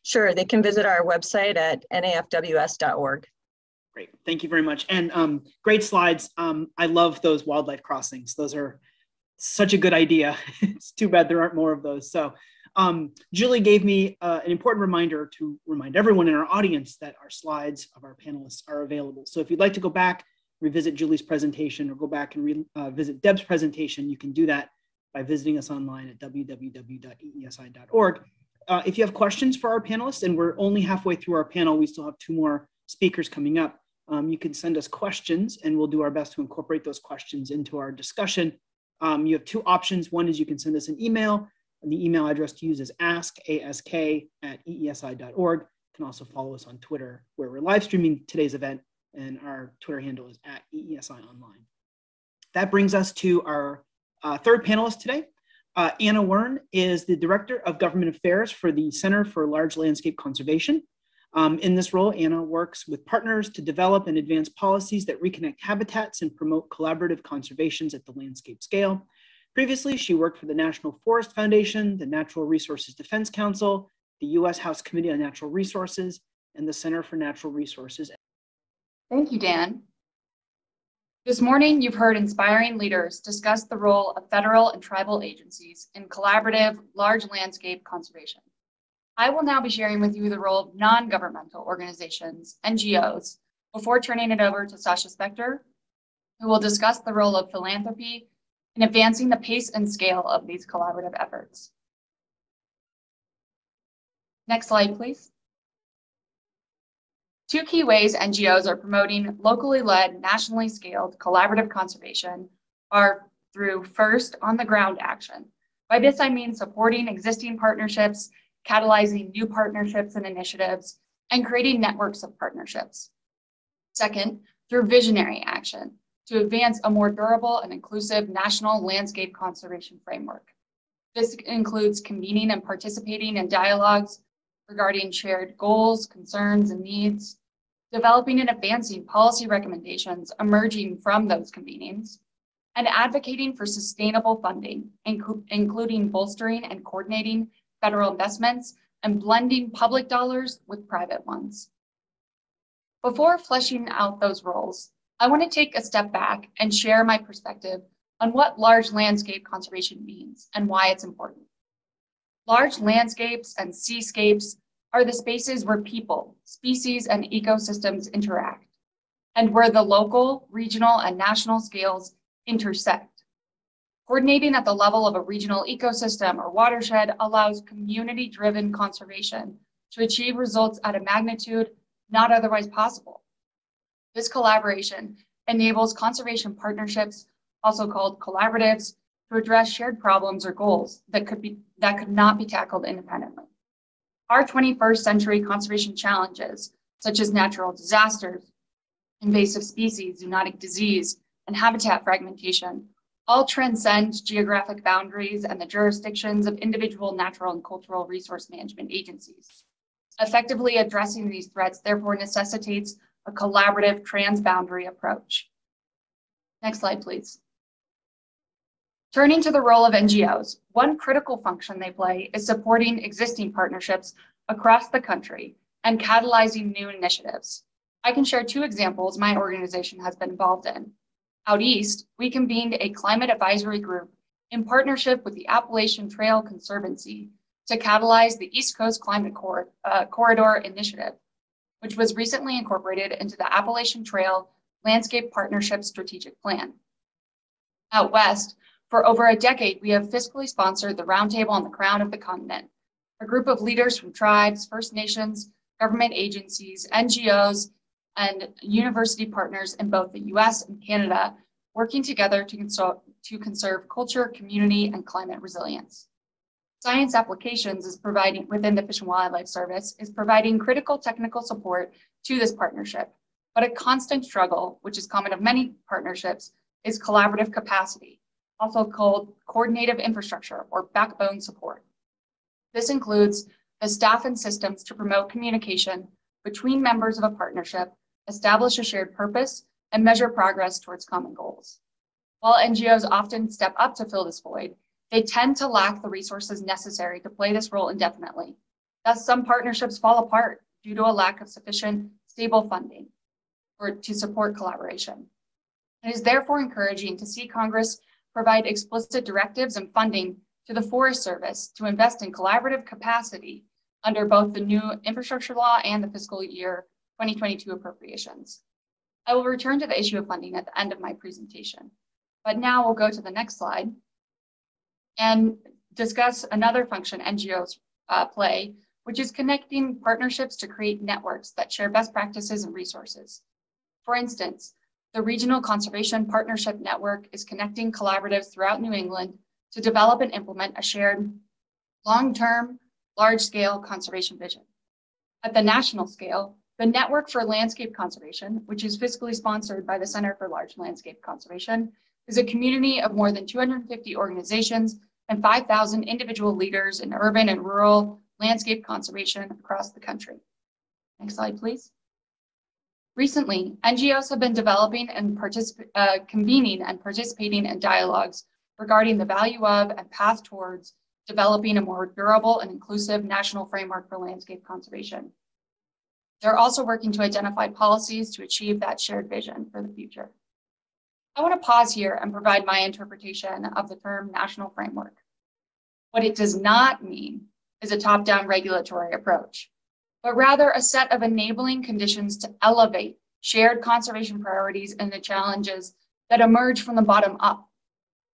Sure, they can visit our website at nafws.org. Great, thank you very much. And um, great slides. Um, I love those wildlife crossings. Those are such a good idea. it's too bad there aren't more of those. So um, Julie gave me uh, an important reminder to remind everyone in our audience that our slides of our panelists are available. So if you'd like to go back, revisit Julie's presentation or go back and re, uh, visit Deb's presentation, you can do that by visiting us online at www.eesi.org. Uh, if you have questions for our panelists, and we're only halfway through our panel, we still have two more speakers coming up, um, you can send us questions and we'll do our best to incorporate those questions into our discussion. Um, you have two options. One is you can send us an email the email address to use is ask, ask at eesi.org. You can also follow us on Twitter where we're live streaming today's event and our Twitter handle is at EESI Online. That brings us to our uh, third panelist today. Uh, Anna Wearn is the Director of Government Affairs for the Center for Large Landscape Conservation. Um, in this role, Anna works with partners to develop and advance policies that reconnect habitats and promote collaborative conservations at the landscape scale. Previously, she worked for the National Forest Foundation, the Natural Resources Defense Council, the U.S. House Committee on Natural Resources, and the Center for Natural Resources. Thank you, Dan. This morning, you've heard inspiring leaders discuss the role of federal and tribal agencies in collaborative large landscape conservation. I will now be sharing with you the role of non-governmental organizations, NGOs, before turning it over to Sacha Spector, who will discuss the role of philanthropy in advancing the pace and scale of these collaborative efforts. Next slide, please. Two key ways NGOs are promoting locally led, nationally scaled collaborative conservation are through first on the ground action. By this, I mean supporting existing partnerships, catalyzing new partnerships and initiatives, and creating networks of partnerships. Second, through visionary action, to advance a more durable and inclusive national landscape conservation framework. This includes convening and participating in dialogues regarding shared goals, concerns, and needs, developing and advancing policy recommendations emerging from those convenings, and advocating for sustainable funding, inc including bolstering and coordinating federal investments and blending public dollars with private ones. Before fleshing out those roles, I want to take a step back and share my perspective on what large landscape conservation means and why it's important. Large landscapes and seascapes are the spaces where people, species, and ecosystems interact, and where the local, regional, and national scales intersect. Coordinating at the level of a regional ecosystem or watershed allows community-driven conservation to achieve results at a magnitude not otherwise possible. This collaboration enables conservation partnerships, also called collaboratives, to address shared problems or goals that could, be, that could not be tackled independently. Our 21st century conservation challenges, such as natural disasters, invasive species, zoonotic disease, and habitat fragmentation, all transcend geographic boundaries and the jurisdictions of individual natural and cultural resource management agencies. Effectively addressing these threats therefore necessitates a collaborative transboundary approach. Next slide, please. Turning to the role of NGOs, one critical function they play is supporting existing partnerships across the country and catalyzing new initiatives. I can share two examples my organization has been involved in. Out East, we convened a climate advisory group in partnership with the Appalachian Trail Conservancy to catalyze the East Coast Climate Cor uh, Corridor Initiative, which was recently incorporated into the Appalachian Trail Landscape Partnership Strategic Plan. Out West, for over a decade, we have fiscally sponsored the Roundtable on the Crown of the Continent, a group of leaders from tribes, First Nations, government agencies, NGOs, and university partners in both the US and Canada working together to, to conserve culture, community, and climate resilience. Science Applications is providing, within the Fish and Wildlife Service, is providing critical technical support to this partnership. But a constant struggle, which is common of many partnerships, is collaborative capacity also called coordinative infrastructure or backbone support. This includes the staff and systems to promote communication between members of a partnership, establish a shared purpose, and measure progress towards common goals. While NGOs often step up to fill this void, they tend to lack the resources necessary to play this role indefinitely. Thus, some partnerships fall apart due to a lack of sufficient stable funding to support collaboration. It is therefore encouraging to see Congress provide explicit directives and funding to the Forest Service to invest in collaborative capacity under both the new infrastructure law and the fiscal year 2022 appropriations. I will return to the issue of funding at the end of my presentation, but now we'll go to the next slide and discuss another function NGOs uh, play, which is connecting partnerships to create networks that share best practices and resources. For instance, the Regional Conservation Partnership Network is connecting collaboratives throughout New England to develop and implement a shared long-term, large-scale conservation vision. At the national scale, the Network for Landscape Conservation, which is fiscally sponsored by the Center for Large Landscape Conservation, is a community of more than 250 organizations and 5,000 individual leaders in urban and rural landscape conservation across the country. Next slide, please. Recently, NGOs have been developing and uh, convening and participating in dialogues regarding the value of and path towards developing a more durable and inclusive national framework for landscape conservation. They're also working to identify policies to achieve that shared vision for the future. I want to pause here and provide my interpretation of the term national framework. What it does not mean is a top-down regulatory approach but rather a set of enabling conditions to elevate shared conservation priorities and the challenges that emerge from the bottom up.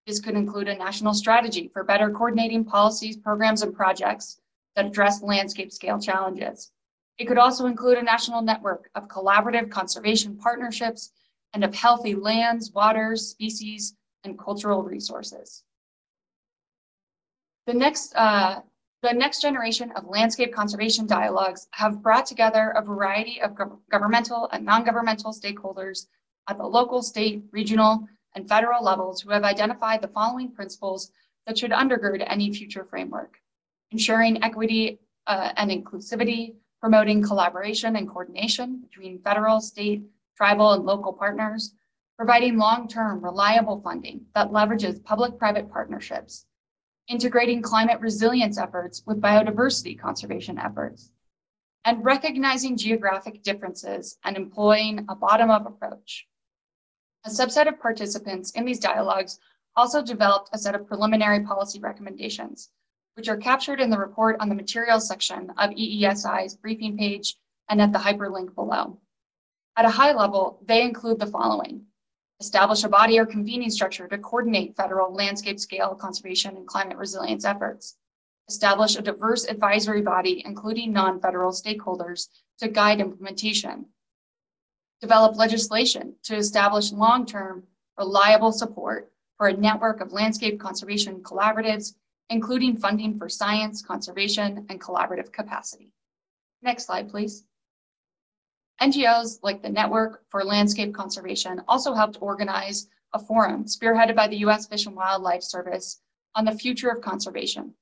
This could include a national strategy for better coordinating policies, programs, and projects that address landscape scale challenges. It could also include a national network of collaborative conservation partnerships and of healthy lands, waters, species, and cultural resources. The next uh, the next generation of landscape conservation dialogues have brought together a variety of gov governmental and non-governmental stakeholders at the local, state, regional, and federal levels who have identified the following principles that should undergird any future framework. Ensuring equity uh, and inclusivity, promoting collaboration and coordination between federal, state, tribal, and local partners, providing long-term reliable funding that leverages public-private partnerships, integrating climate resilience efforts with biodiversity conservation efforts, and recognizing geographic differences and employing a bottom-up approach. A subset of participants in these dialogues also developed a set of preliminary policy recommendations, which are captured in the report on the materials section of EESI's briefing page and at the hyperlink below. At a high level, they include the following. Establish a body or convening structure to coordinate federal landscape scale conservation and climate resilience efforts. Establish a diverse advisory body, including non-federal stakeholders, to guide implementation. Develop legislation to establish long-term, reliable support for a network of landscape conservation collaboratives, including funding for science, conservation, and collaborative capacity. Next slide, please. NGOs like the Network for Landscape Conservation also helped organize a forum spearheaded by the US Fish and Wildlife Service on the future of conservation.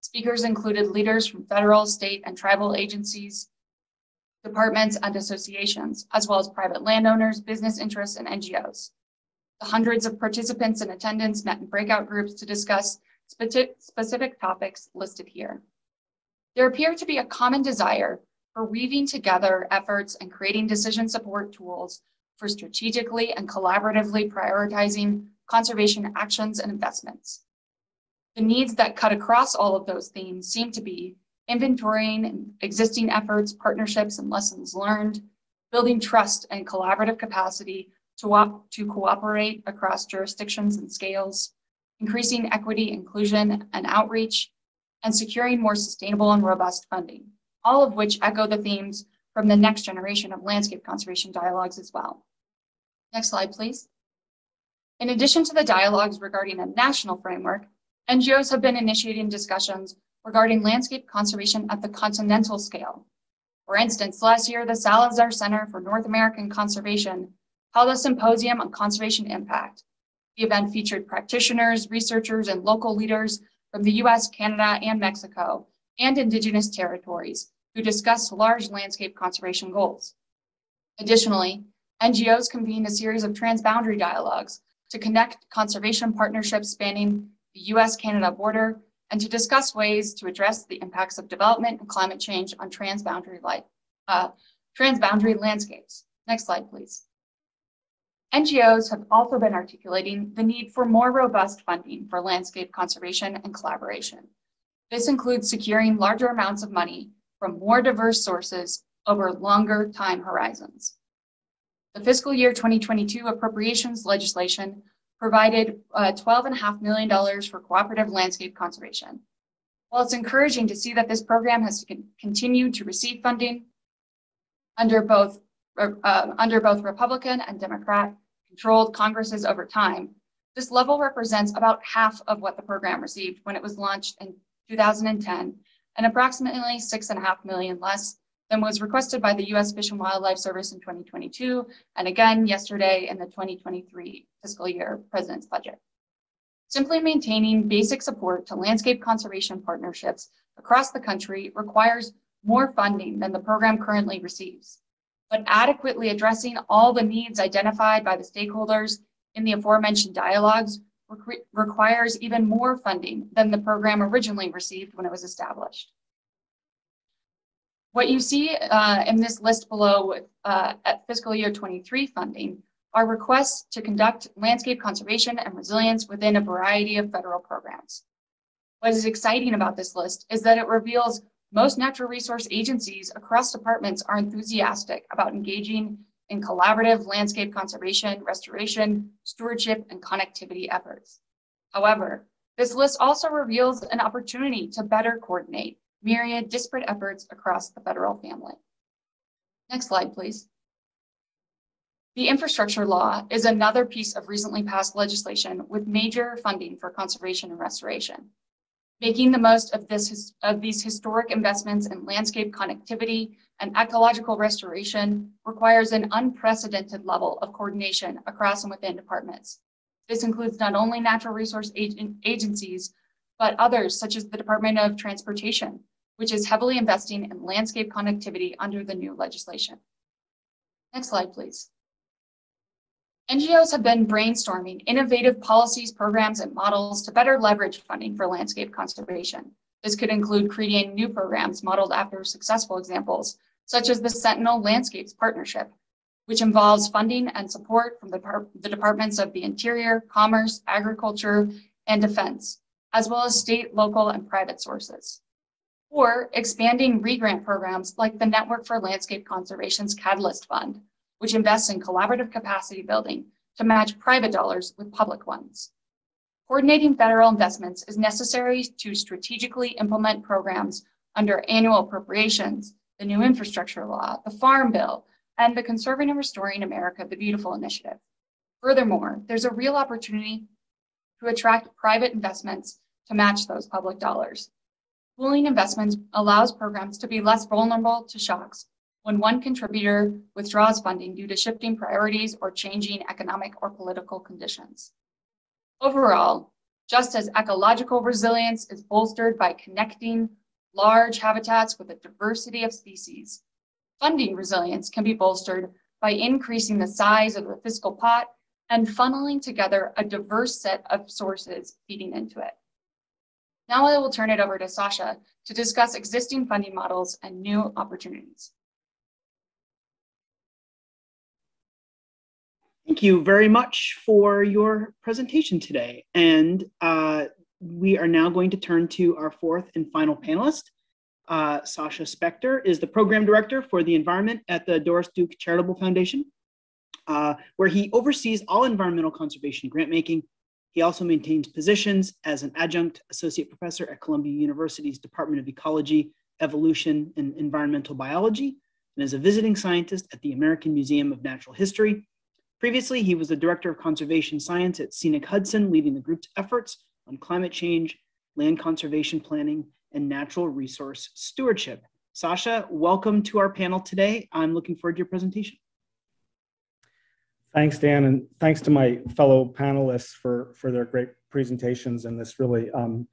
Speakers included leaders from federal, state, and tribal agencies, departments, and associations, as well as private landowners, business interests, and NGOs. The hundreds of participants in attendance met in breakout groups to discuss specific topics listed here. There appeared to be a common desire for weaving together efforts and creating decision support tools for strategically and collaboratively prioritizing conservation actions and investments. The needs that cut across all of those themes seem to be inventorying existing efforts, partnerships, and lessons learned, building trust and collaborative capacity to, to cooperate across jurisdictions and scales, increasing equity, inclusion, and outreach, and securing more sustainable and robust funding all of which echo the themes from the next generation of landscape conservation dialogues as well. Next slide, please. In addition to the dialogues regarding a national framework, NGOs have been initiating discussions regarding landscape conservation at the continental scale. For instance, last year, the Salazar Center for North American Conservation held a symposium on conservation impact. The event featured practitioners, researchers, and local leaders from the US, Canada, and Mexico and Indigenous territories who discussed large landscape conservation goals. Additionally, NGOs convened a series of transboundary dialogues to connect conservation partnerships spanning the US Canada border and to discuss ways to address the impacts of development and climate change on transboundary, life, uh, transboundary landscapes. Next slide, please. NGOs have also been articulating the need for more robust funding for landscape conservation and collaboration. This includes securing larger amounts of money from more diverse sources over longer time horizons. The fiscal year 2022 appropriations legislation provided uh, $12.5 million for cooperative landscape conservation. While it's encouraging to see that this program has continued to receive funding under both, uh, under both Republican and Democrat controlled Congresses over time, this level represents about half of what the program received when it was launched in 2010, and approximately six and a half million less than was requested by the U.S. Fish and Wildlife Service in 2022, and again yesterday in the 2023 fiscal year President's budget. Simply maintaining basic support to landscape conservation partnerships across the country requires more funding than the program currently receives. But adequately addressing all the needs identified by the stakeholders in the aforementioned dialogues requires even more funding than the program originally received when it was established. What you see uh, in this list below uh, at fiscal year 23 funding are requests to conduct landscape conservation and resilience within a variety of federal programs. What is exciting about this list is that it reveals most natural resource agencies across departments are enthusiastic about engaging in collaborative landscape conservation, restoration, stewardship, and connectivity efforts. However, this list also reveals an opportunity to better coordinate myriad disparate efforts across the federal family. Next slide, please. The infrastructure law is another piece of recently passed legislation with major funding for conservation and restoration. Making the most of, this, of these historic investments in landscape connectivity and ecological restoration requires an unprecedented level of coordination across and within departments. This includes not only natural resource agencies, but others such as the Department of Transportation, which is heavily investing in landscape connectivity under the new legislation. Next slide, please. NGOs have been brainstorming innovative policies, programs, and models to better leverage funding for landscape conservation. This could include creating new programs modeled after successful examples, such as the Sentinel Landscapes Partnership, which involves funding and support from the, the Departments of the Interior, Commerce, Agriculture, and Defense as well as state, local, and private sources. Or expanding regrant programs like the Network for Landscape Conservation's Catalyst Fund, which invests in collaborative capacity building to match private dollars with public ones. Coordinating federal investments is necessary to strategically implement programs under annual appropriations, the new infrastructure law, the Farm Bill, and the Conserving and Restoring America the Beautiful initiative. Furthermore, there's a real opportunity to attract private investments to match those public dollars. Pooling investments allows programs to be less vulnerable to shocks when one contributor withdraws funding due to shifting priorities or changing economic or political conditions. Overall, just as ecological resilience is bolstered by connecting large habitats with a diversity of species, funding resilience can be bolstered by increasing the size of the fiscal pot and funneling together a diverse set of sources feeding into it. Now I will turn it over to Sacha to discuss existing funding models and new opportunities. Thank you very much for your presentation today. And uh, we are now going to turn to our fourth and final panelist. Uh, Sacha Spector is the program director for the environment at the Doris Duke Charitable Foundation, uh, where he oversees all environmental conservation grant making. He also maintains positions as an adjunct associate professor at Columbia University's Department of Ecology, Evolution, and Environmental Biology, and is a visiting scientist at the American Museum of Natural History Previously, he was the Director of Conservation Science at Scenic Hudson, leading the group's efforts on climate change, land conservation planning, and natural resource stewardship. Sacha, welcome to our panel today. I'm looking forward to your presentation. Thanks, Dan, and thanks to my fellow panelists for, for their great presentations and this really, um,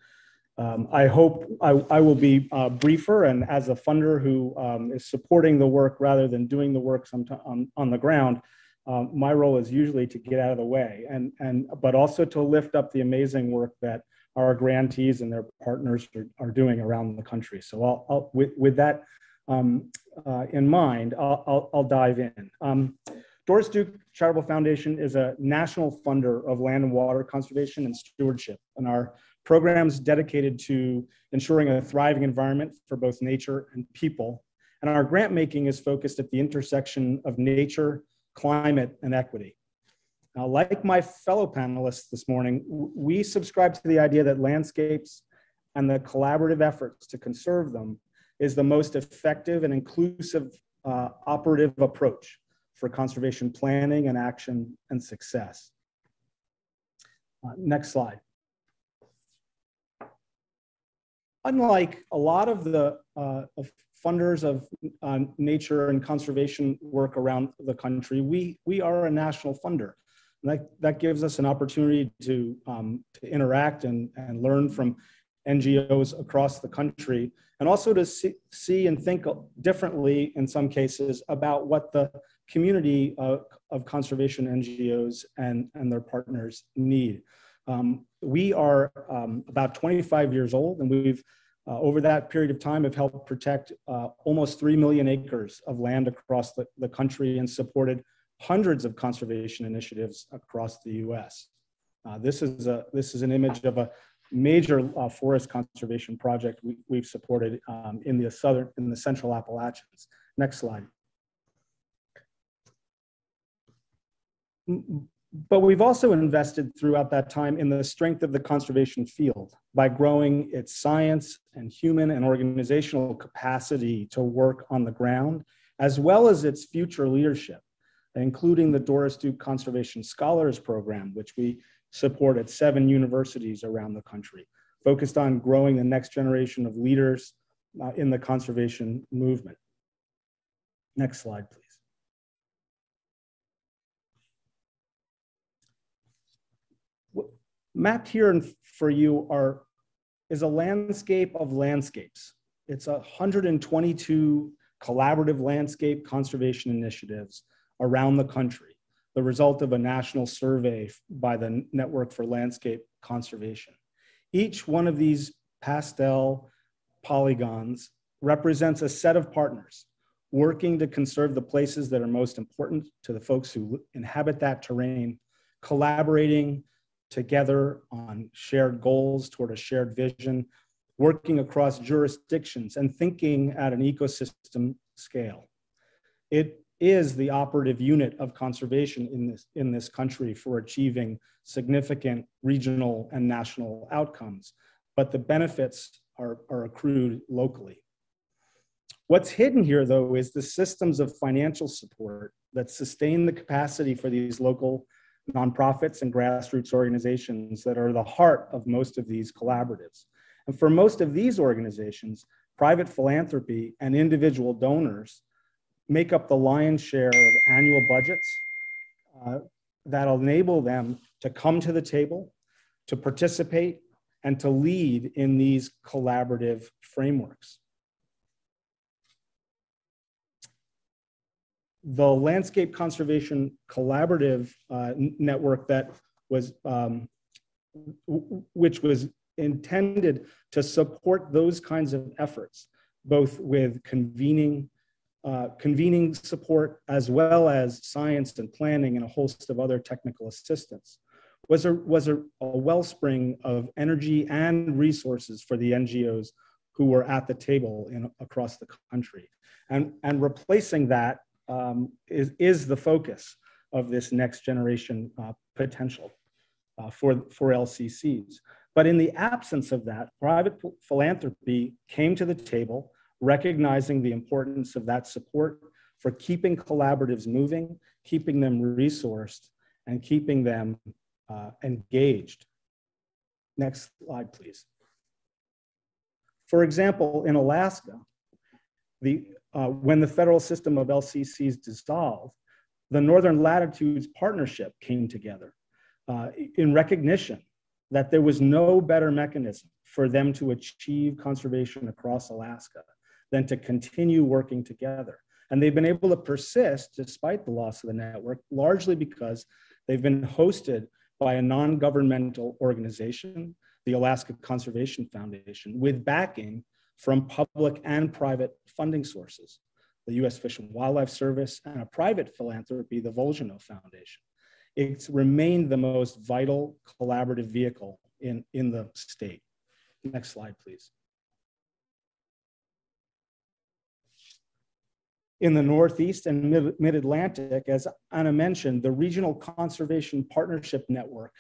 um, I hope I, I will be uh, briefer and as a funder who um, is supporting the work rather than doing the work on, on the ground, um, my role is usually to get out of the way and, and but also to lift up the amazing work that our grantees and their partners are, are doing around the country. So I'll, I'll with, with that um, uh, in mind, I'll, I'll, I'll dive in. Um, Doris Duke Charitable Foundation is a national funder of land and water conservation and stewardship, and our programs dedicated to ensuring a thriving environment for both nature and people. And our grant making is focused at the intersection of nature, climate, and equity. Now, like my fellow panelists this morning, we subscribe to the idea that landscapes and the collaborative efforts to conserve them is the most effective and inclusive uh, operative approach for conservation planning and action and success. Uh, next slide. Unlike a lot of the uh, funders of uh, nature and conservation work around the country, we, we are a national funder. And that, that gives us an opportunity to, um, to interact and, and learn from NGOs across the country, and also to see, see and think differently in some cases about what the community of, of conservation NGOs and, and their partners need. Um, we are um, about 25 years old, and we've uh, over that period of time have helped protect uh, almost 3 million acres of land across the, the country and supported hundreds of conservation initiatives across the US. Uh, this, is a, this is an image of a major uh, forest conservation project we, have supported um, in the southern, in the central Appalachians. Next slide. But we've also invested throughout that time in the strength of the conservation field by growing its science and human and organizational capacity to work on the ground, as well as its future leadership, including the Doris Duke Conservation Scholars Program, which we support at seven universities around the country, focused on growing the next generation of leaders uh, in the conservation movement. Next slide, please. Mapped here for you are is a landscape of landscapes. It's 122 collaborative landscape conservation initiatives around the country, the result of a national survey by the Network for Landscape Conservation. Each one of these pastel polygons represents a set of partners working to conserve the places that are most important to the folks who inhabit that terrain, collaborating together on shared goals toward a shared vision, working across jurisdictions and thinking at an ecosystem scale. It is the operative unit of conservation in this, in this country for achieving significant regional and national outcomes, but the benefits are, are accrued locally. What's hidden here, though, is the systems of financial support that sustain the capacity for these local nonprofits and grassroots organizations that are the heart of most of these collaboratives. And for most of these organizations, private philanthropy and individual donors make up the lion's share of annual budgets uh, that'll enable them to come to the table, to participate, and to lead in these collaborative frameworks. The Landscape Conservation Collaborative uh, Network that was, um, which was intended to support those kinds of efforts, both with convening uh, convening support as well as science and planning and a host of other technical assistance was a, was a, a wellspring of energy and resources for the NGOs who were at the table in, across the country. And, and replacing that um, is is the focus of this next generation uh, potential uh, for, for LCCs. But in the absence of that, private philanthropy came to the table recognizing the importance of that support for keeping collaboratives moving, keeping them resourced, and keeping them uh, engaged. Next slide, please. For example, in Alaska, the, uh, when the federal system of LCCs dissolved, the Northern Latitudes Partnership came together uh, in recognition that there was no better mechanism for them to achieve conservation across Alaska than to continue working together. And they've been able to persist despite the loss of the network, largely because they've been hosted by a non governmental organization, the Alaska Conservation Foundation, with backing from public and private funding sources, the US Fish and Wildlife Service, and a private philanthropy, the Volgenau Foundation. It's remained the most vital collaborative vehicle in, in the state. Next slide, please. in the Northeast and Mid Atlantic, as Anna mentioned, the Regional Conservation Partnership Network,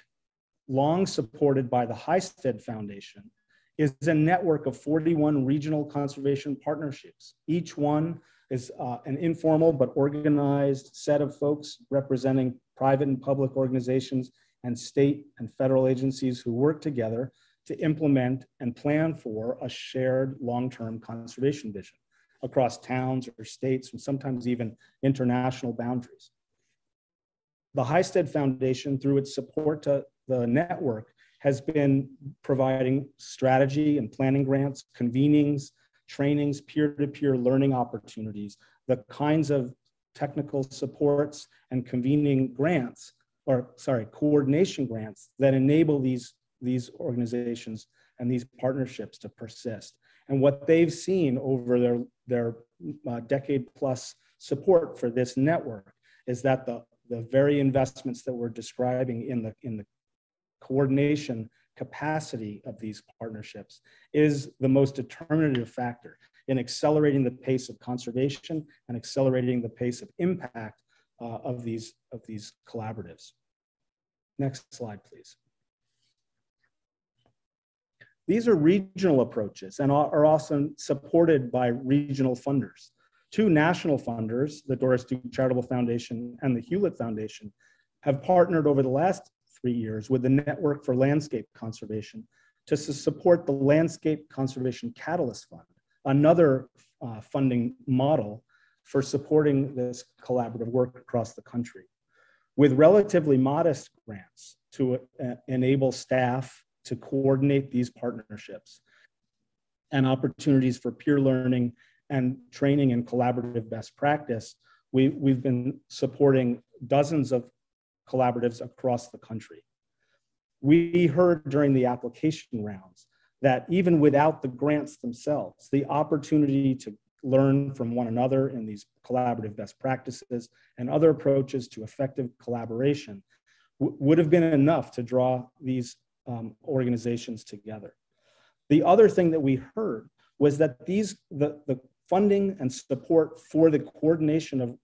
long supported by the Highstead Foundation, is a network of 41 regional conservation partnerships. Each one is uh, an informal but organized set of folks representing private and public organizations and state and federal agencies who work together to implement and plan for a shared long-term conservation vision across towns or states and sometimes even international boundaries. The Highstead Foundation, through its support to the network, has been providing strategy and planning grants, convenings, trainings, peer-to-peer -peer learning opportunities, the kinds of technical supports and convening grants, or sorry, coordination grants that enable these, these organizations and these partnerships to persist. And what they've seen over their, their uh, decade plus support for this network is that the, the very investments that we're describing in the, in the coordination capacity of these partnerships is the most determinative factor in accelerating the pace of conservation and accelerating the pace of impact uh, of, these, of these collaboratives. Next slide, please. These are regional approaches and are also supported by regional funders. Two national funders, the Doris Duke Charitable Foundation and the Hewlett Foundation, have partnered over the last three years with the Network for Landscape Conservation to support the Landscape Conservation Catalyst Fund, another uh, funding model for supporting this collaborative work across the country. With relatively modest grants to uh, enable staff to coordinate these partnerships and opportunities for peer learning and training and collaborative best practice. We, we've been supporting dozens of collaboratives across the country. We heard during the application rounds that even without the grants themselves, the opportunity to learn from one another in these collaborative best practices and other approaches to effective collaboration would have been enough to draw these um, organizations together. The other thing that we heard was that these the, the funding and support for the coordination of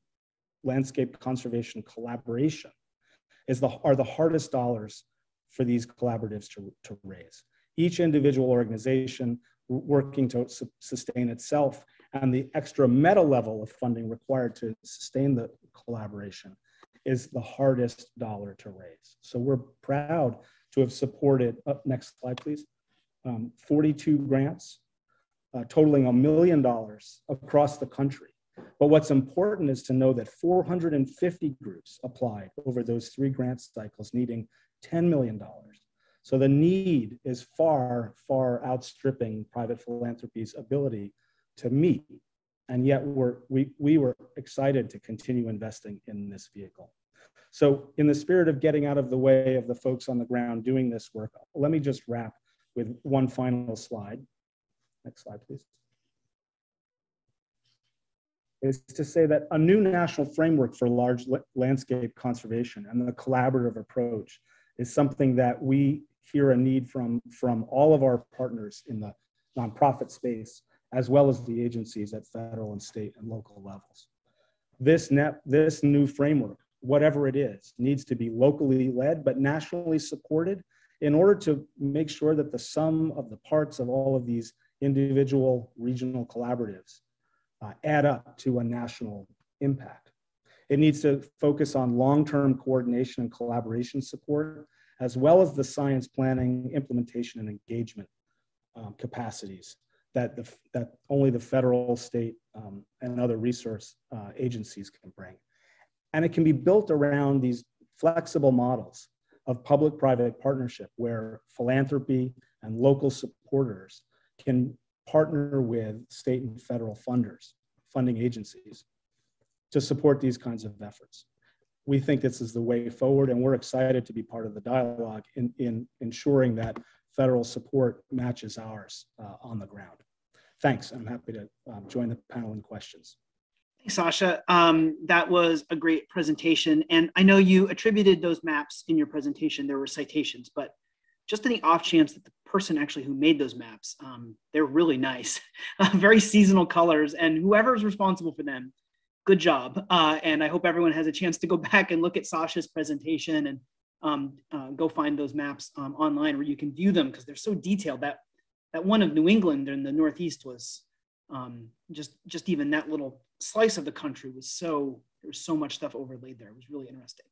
landscape conservation collaboration is the, are the hardest dollars for these collaboratives to, to raise. Each individual organization working to su sustain itself and the extra meta level of funding required to sustain the collaboration is the hardest dollar to raise. So we're proud to have supported, uh, next slide please, um, 42 grants uh, totaling a million dollars across the country. But what's important is to know that 450 groups applied over those three grant cycles, needing $10 million. So the need is far, far outstripping private philanthropy's ability to meet. And yet we're, we, we were excited to continue investing in this vehicle. So in the spirit of getting out of the way of the folks on the ground doing this work, let me just wrap with one final slide. Next slide, please. Is to say that a new national framework for large landscape conservation and the collaborative approach is something that we hear a need from, from all of our partners in the nonprofit space, as well as the agencies at federal and state and local levels. This, net, this new framework, whatever it is, needs to be locally led but nationally supported in order to make sure that the sum of the parts of all of these individual regional collaboratives uh, add up to a national impact. It needs to focus on long-term coordination and collaboration support, as well as the science planning, implementation, and engagement um, capacities that, the, that only the federal, state, um, and other resource uh, agencies can bring. And it can be built around these flexible models of public-private partnership where philanthropy and local supporters can partner with state and federal funders, funding agencies to support these kinds of efforts. We think this is the way forward, and we're excited to be part of the dialogue in, in ensuring that federal support matches ours uh, on the ground. Thanks. I'm happy to um, join the panel in questions. Thanks, Sacha. Um, that was a great presentation. And I know you attributed those maps in your presentation. There were citations, but just in the off chance that the person actually who made those maps, um, they're really nice, very seasonal colors, and whoever's responsible for them, good job. Uh, and I hope everyone has a chance to go back and look at Sacha's presentation and um, uh, go find those maps um, online where you can view them because they're so detailed. That that one of New England in the Northeast was um, just just even that little slice of the country was so there was so much stuff overlaid there. It was really interesting.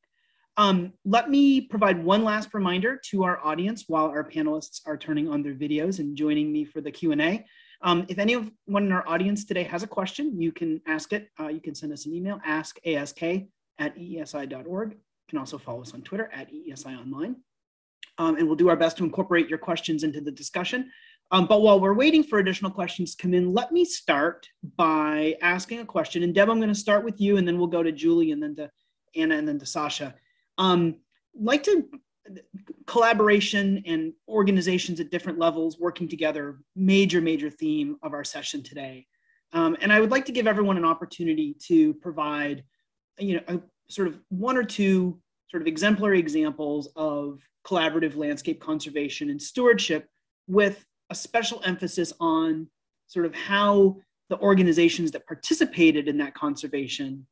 Um, let me provide one last reminder to our audience while our panelists are turning on their videos and joining me for the Q&A. Um, if anyone in our audience today has a question, you can ask it. Uh, you can send us an email, askask at eesi.org. You can also follow us on Twitter at EESI Online. Um, and we'll do our best to incorporate your questions into the discussion. Um, but while we're waiting for additional questions to come in, let me start by asking a question. And Deb, I'm going to start with you, and then we'll go to Julie, and then to Anna, and then to Sacha. Um, like to collaboration and organizations at different levels working together, major, major theme of our session today. Um, and I would like to give everyone an opportunity to provide, you know, a, sort of one or two sort of exemplary examples of collaborative landscape conservation and stewardship with a special emphasis on sort of how the organizations that participated in that conservation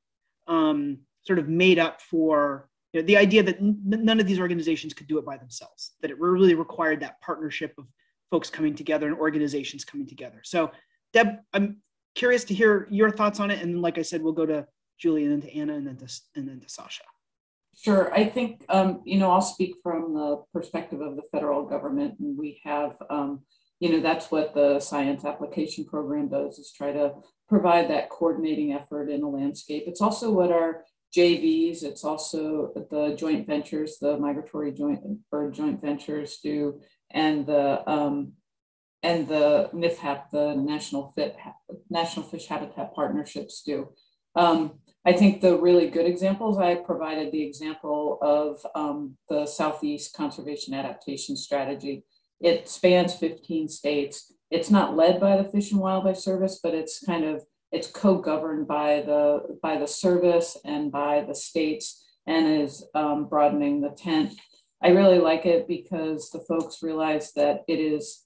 um, sort of made up for you know, the idea that n- none of these organizations could do it by themselves, that it really required that partnership of folks coming together and organizations coming together. So, Deb, I'm curious to hear your thoughts on it. And like I said, we'll go to Julie and then to Anna and then to, and then to Sacha. Sure. I think, um, you know, I'll speak from the perspective of the federal government. And we have, um, you know, that's what the science application program does is try to provide that coordinating effort in a landscape. It's also what our JVs. It's also the joint ventures, the migratory joint bird joint ventures do, and the um, and the NFHAP, the National Fit National Fish Habitat Partnerships do. Um, I think the really good examples I provided the example of um, the Southeast Conservation Adaptation Strategy. It spans 15 states. It's not led by the Fish and Wildlife Service, but it's kind of it's co-governed by the by the service and by the states and is um, broadening the tent. I really like it because the folks realize that it is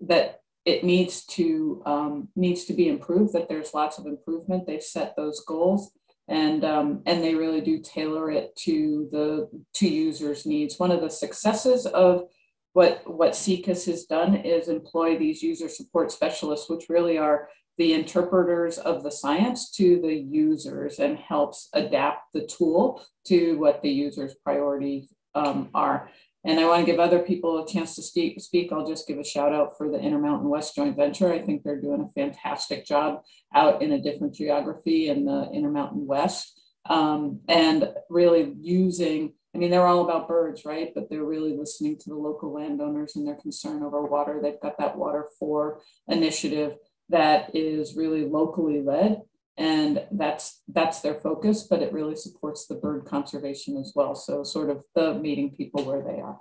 that it needs to um, needs to be improved. That there's lots of improvement. They've set those goals, and um, and they really do tailor it to the to users' needs. One of the successes of what what SECAS has done is employ these user support specialists, which really are the interpreters of the science to the users and helps adapt the tool to what the user's priorities um, are. And I want to give other people a chance to speak. I'll just give a shout out for the Intermountain West joint venture. I think they're doing a fantastic job out in a different geography in the Intermountain West. Um, and really using, I mean, they're all about birds, right? But they're really listening to the local landowners and their concern over water. They've got that Water for initiative that is really locally led and that's that's their focus but it really supports the bird conservation as well. So sort of the meeting people where they are.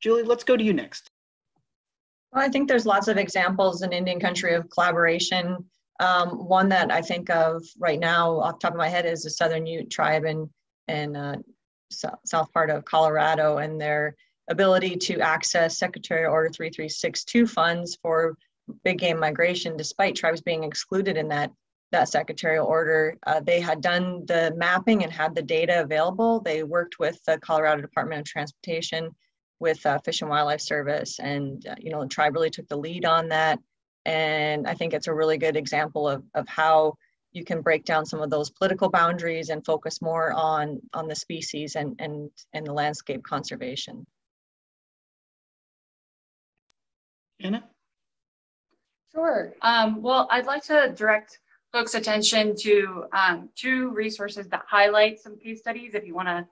Julie let's go to you next. Well, i think there's lots of examples in indian country of collaboration. Um, one that i think of right now off the top of my head is the southern ute tribe in, in uh, south part of colorado and their ability to access Secretarial Order 3362 funds for big game migration, despite tribes being excluded in that, that secretarial order. Uh, they had done the mapping and had the data available. They worked with the Colorado Department of Transportation, with uh, Fish and Wildlife Service, and uh, you know the tribe really took the lead on that. And I think it's a really good example of, of how you can break down some of those political boundaries and focus more on on the species and and and the landscape conservation. Anna? Sure. Um, well, I'd like to direct folks' attention to um, two resources that highlight some case studies if you want to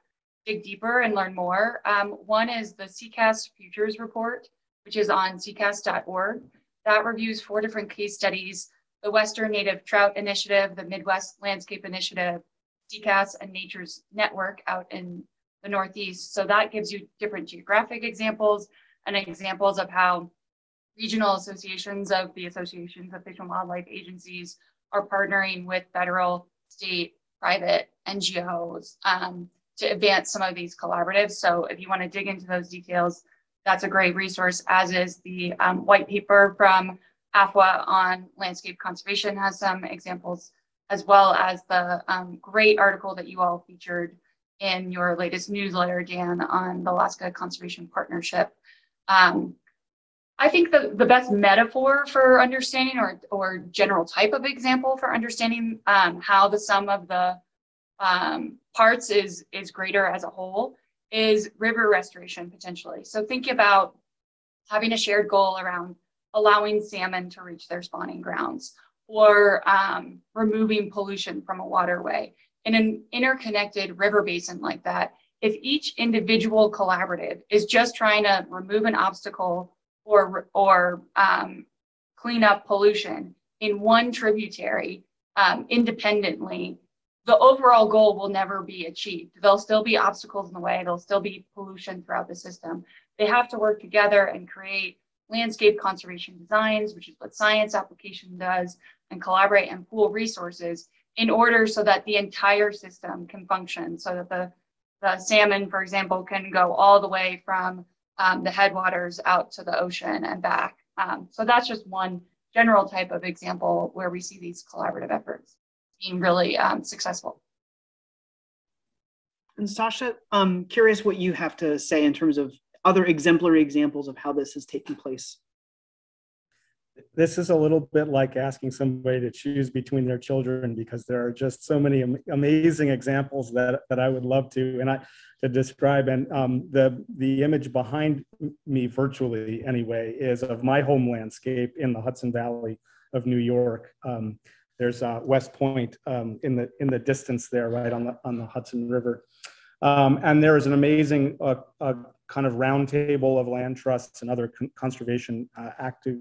dig deeper and learn more. Um, one is the SECAS Futures Report, which is on ccas.org. That reviews four different case studies, the Western Native Trout Initiative, the Midwest Landscape Initiative, SECAS, and Nature's Network out in the Northeast. So that gives you different geographic examples and examples of how regional associations of the associations of fish and wildlife agencies are partnering with federal, state, private NGOs um, to advance some of these collaboratives. So if you want to dig into those details, that's a great resource, as is the um, white paper from AFWA on landscape conservation has some examples, as well as the um, great article that you all featured in your latest newsletter, Dan, on the Alaska Conservation Partnership. Um, I think the, the best metaphor for understanding or, or general type of example for understanding um, how the sum of the um, parts is, is greater as a whole is river restoration potentially. So think about having a shared goal around allowing salmon to reach their spawning grounds or um, removing pollution from a waterway. In an interconnected river basin like that, if each individual collaborative is just trying to remove an obstacle or, or um, clean up pollution in one tributary um, independently, the overall goal will never be achieved. There'll still be obstacles in the way, there'll still be pollution throughout the system. They have to work together and create landscape conservation designs, which is what science application does, and collaborate and pool resources in order so that the entire system can function, so that the, the salmon, for example, can go all the way from um, the headwaters out to the ocean and back. Um, so that's just one general type of example where we see these collaborative efforts being really um, successful. And Sacha, I'm curious what you have to say in terms of other exemplary examples of how this has taken place this is a little bit like asking somebody to choose between their children because there are just so many am- amazing examples that, that I would love to and I to describe. And um, the the image behind me, virtually anyway, is of my home landscape in the Hudson Valley of New York. Um, there's uh, West Point um, in the in the distance there, right on the on the Hudson River. Um, and there is an amazing uh, uh, kind of roundtable of land trusts and other con- conservation uh, active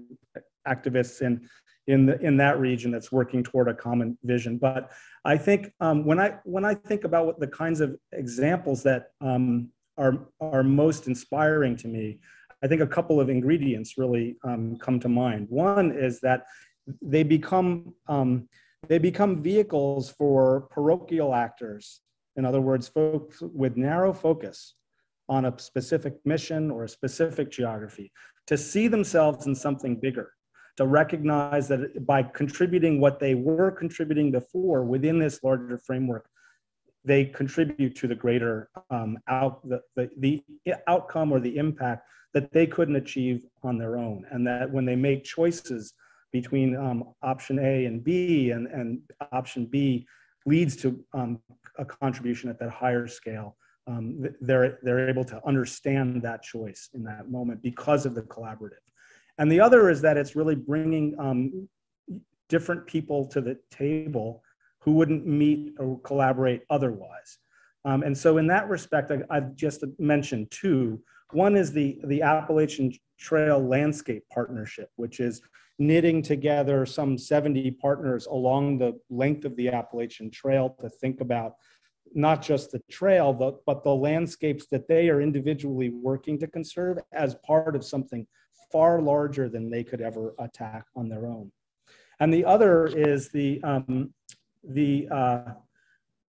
activists in in the in that region that's working toward a common vision. But I think um, when I when I think about what the kinds of examples that um, are are most inspiring to me, I think a couple of ingredients really um, come to mind. One is that they become um, They become vehicles for parochial actors, in other words, folks with narrow focus on a specific mission or a specific geography, to see themselves in something bigger, to recognize that by contributing what they were contributing before within this larger framework, they contribute to the greater um, out the, the, the outcome or the impact that they couldn't achieve on their own. And that when they make choices between um, option a and b and, and option b leads to um, a contribution at that higher scale um, they're, they're able to understand that choice in that moment because of the collaborative and the other is that it's really bringing um, different people to the table who wouldn't meet or collaborate otherwise. Um, and so in that respect, I, have just mentioned two. One is the, the Appalachian Trail Landscape Partnership, which is knitting together some 70 partners along the length of the Appalachian Trail to think about not just the trail, but, but the landscapes that they are individually working to conserve as part of something far larger than they could ever attack on their own. And the other is the um, the uh,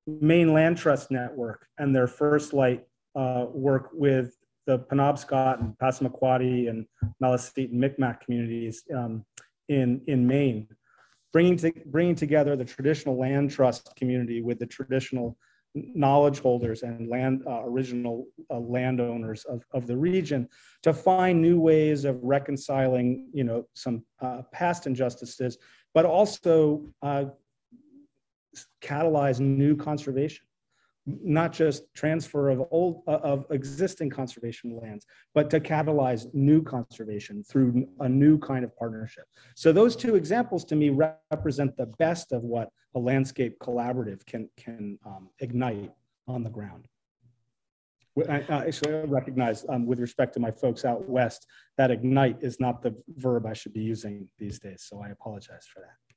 Maine Land Trust Network and their First Light uh, work with the Penobscot and Passamaquoddy and Maliseet and Micmac communities um, in, in Maine, bringing, to, bringing together the traditional land trust community with the traditional knowledge holders and land uh, original uh, landowners of, of the region to find new ways of reconciling you know some uh, past injustices but also uh, catalyze new conservation not just transfer of old of existing conservation lands but to catalyze new conservation through a new kind of partnership. So those two examples to me represent the best of what a landscape collaborative can can um, ignite on the ground. I, actually I recognize um, with respect to my folks out west that ignite is not the verb i should be using these days so i apologize for that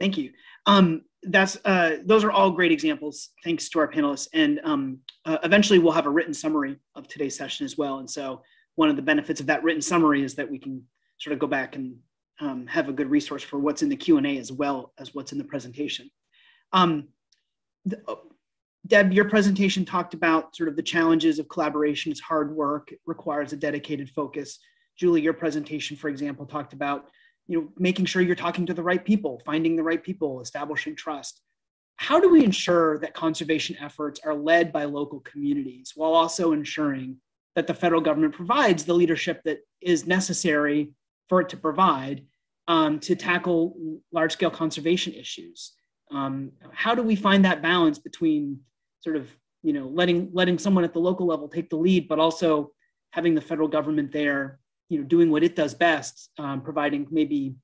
Thank you. Um, that's uh, those are all great examples. Thanks to our panelists, and um, uh, eventually we'll have a written summary of today's session as well. And so one of the benefits of that written summary is that we can sort of go back and um, have a good resource for what's in the Q and A as well as what's in the presentation. Um, the, uh, Deb, your presentation talked about sort of the challenges of collaboration. It's hard work. It requires a dedicated focus. Julie, your presentation, for example, talked about you know, making sure you're talking to the right people, finding the right people, establishing trust. How do we ensure that conservation efforts are led by local communities while also ensuring that the federal government provides the leadership that is necessary for it to provide um, to tackle large scale conservation issues? Um, how do we find that balance between sort of you know letting letting someone at the local level take the lead, but also having the federal government there you know doing what it does best, um, providing maybe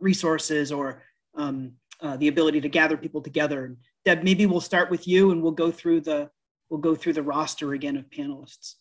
resources or um, uh, the ability to gather people together. Deb, maybe we'll start with you and we'll go through the we'll go through the roster again of panelists.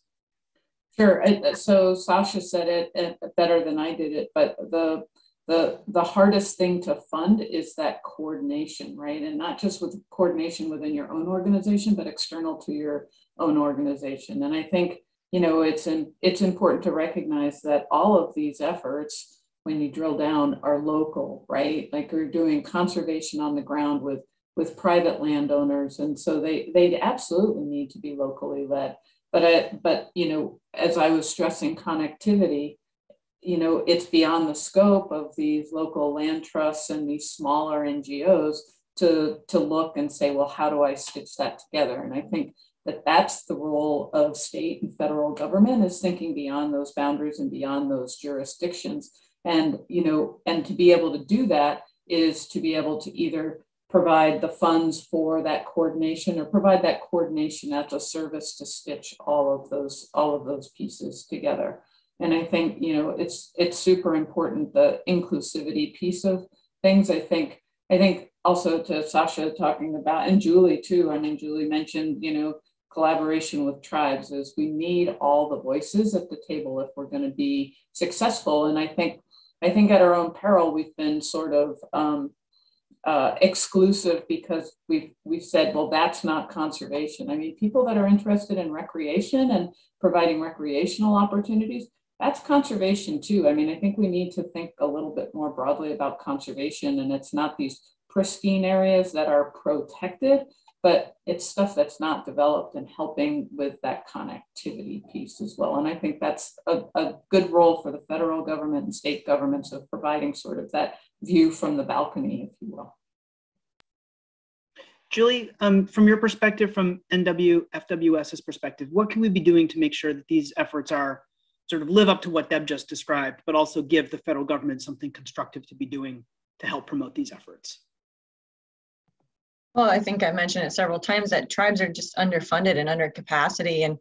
Sure. So Sacha said it better than I did it, but the the the hardest thing to fund is that coordination, right? And not just with coordination within your own organization, but external to your own organization. And I think you know, it's in, it's important to recognize that all of these efforts, when you drill down, are local, right? Like we're doing conservation on the ground with with private landowners, and so they they absolutely need to be locally led. But I, but you know, as I was stressing connectivity, you know, it's beyond the scope of these local land trusts and these smaller NGOs to to look and say, well, how do I stitch that together? And I think that that's the role of state and federal government is thinking beyond those boundaries and beyond those jurisdictions. And you know and to be able to do that is to be able to either provide the funds for that coordination or provide that coordination as a service to stitch all of those all of those pieces together. And i think you know it's it's super important the inclusivity piece of things. I think i think also to sacha talking about and julie too i mean julie mentioned you know collaboration with tribes is we need all the voices at the table if we're going to be successful. And I think I think at our own peril we've been sort of um, uh, exclusive because we've we've said, well, that's not conservation. I mean, people that are interested in recreation and providing recreational opportunities, that's conservation too. I mean, I think we need to think a little bit more broadly about conservation, and it's not these pristine areas that are protected, but it's stuff that's not developed and helping with that connectivity piece as well. And I think that's a, a good role for the federal government and state governments of providing sort of that view from the balcony, if you will. Julie, um, from your perspective, from NW FWS's perspective, what can we be doing to make sure that these efforts are sort of live up to what Deb just described, but also give the federal government something constructive to be doing to help promote these efforts? Well, I think I mentioned it several times that tribes are just underfunded and under capacity. And,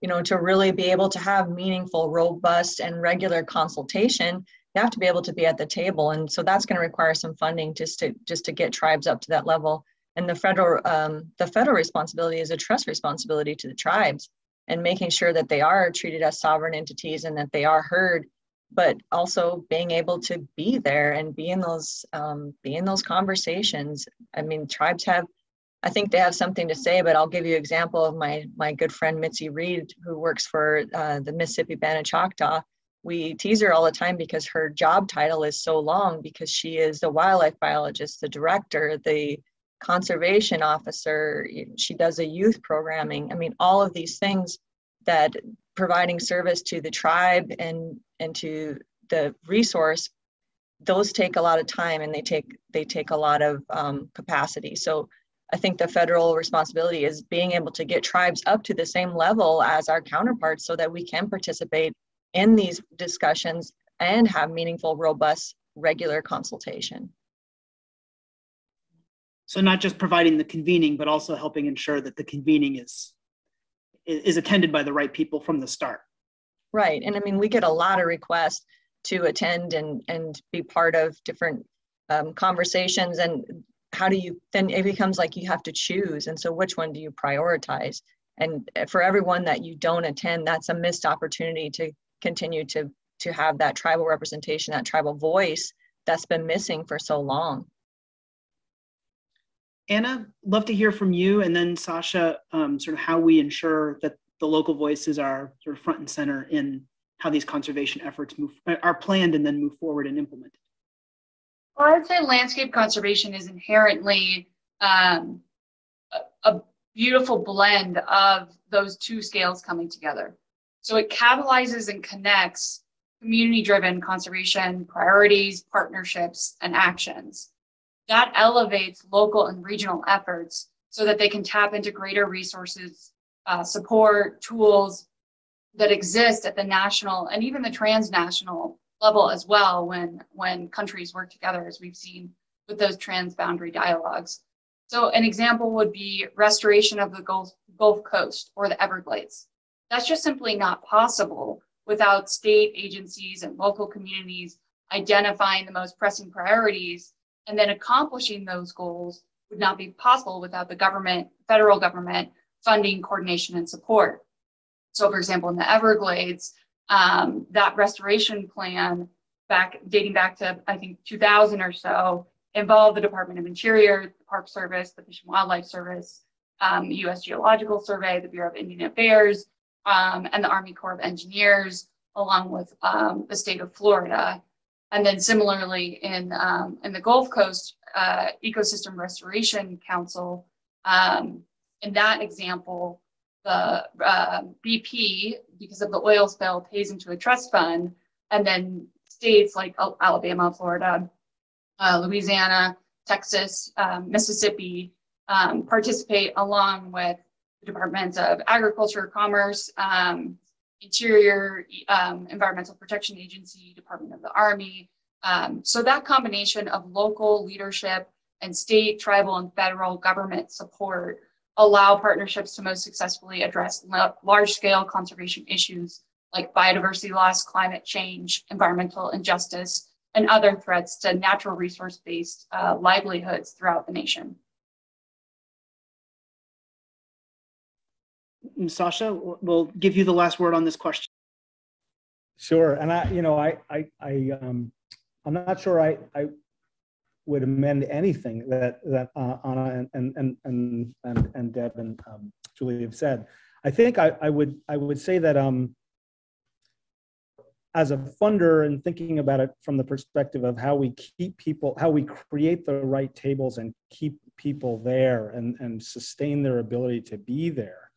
you know, to really be able to have meaningful, robust, and regular consultation, you have to be able to be at the table. And so that's going to require some funding just to just to get tribes up to that level. And the federal um, the federal responsibility is a trust responsibility to the tribes and making sure that they are treated as sovereign entities and that they are heard but also being able to be there and be in those um, be in those conversations. I mean tribes have i think they have something to say but i'll give you an example of my my good friend mitzi reed who works for uh, the mississippi band of choctaw. We tease her all the time because her job title is so long because she is the wildlife biologist the director the conservation officer. She does a youth programming. I mean all of these things that providing service to the tribe and and to the resource those take a lot of time and they take they take a lot of um, capacity. So i think the federal responsibility is being able to get tribes up to the same level as our counterparts so that we can participate in these discussions and have meaningful robust regular consultation. So not just providing the convening but also helping ensure that the convening is is attended by the right people from the start. Right. And I mean, we get a lot of requests to attend and, and be part of different um, conversations. And how do you, then it becomes like you have to choose. And so which one do you prioritize? And for everyone that you don't attend, that's a missed opportunity to continue to, to have that tribal representation, that tribal voice that's been missing for so long. Anna, love to hear from you, and then Sacha, um, sort of how we ensure that the local voices are sort of front and center in how these conservation efforts move are planned and then move forward and implemented. Well, I'd say landscape conservation is inherently um, a, a beautiful blend of those two scales coming together. So it catalyzes and connects community-driven conservation priorities, partnerships, and actions that elevates local and regional efforts so that they can tap into greater resources, uh, support, tools that exist at the national and even the transnational level as well when, when countries work together, as we've seen with those transboundary dialogues. So an example would be restoration of the Gulf, Gulf Coast or the Everglades. That's just simply not possible without state agencies and local communities identifying the most pressing priorities and then accomplishing those goals would not be possible without the government, federal government funding, coordination, and support. So, for example, in the Everglades, um, that restoration plan back dating back to I think 2000 or so involved the Department of Interior, the Park Service, the Fish and Wildlife Service, um, U.S. Geological Survey, the Bureau of Indian Affairs, um, and the Army Corps of Engineers, along with um, the state of Florida. And then similarly in, um, in the Gulf Coast uh, Ecosystem Restoration Council, um, in that example, the uh, BP, because of the oil spill, pays into a trust fund, and then states like Alabama, Florida, uh, Louisiana, Texas, um, Mississippi um, participate along with the Departments of Agriculture, Commerce, um, Interior, um, Environmental Protection Agency, Department of the Army. Um, so that combination of local leadership and state, tribal, and federal government support allow partnerships to most successfully address large-scale conservation issues like biodiversity loss, climate change, environmental injustice, and other threats to natural resource-based uh, livelihoods throughout the nation. Sacha, we'll give you the last word on this question. Sure, and I, you know, I, I, I um, I'm not sure I, I would amend anything that that uh, Anna and and and and and Deb and um, Julie have said. I think I, I would I would say that um, as a funder and thinking about it from the perspective of how we keep people, how we create the right tables and keep people there and, and sustain their ability to be there,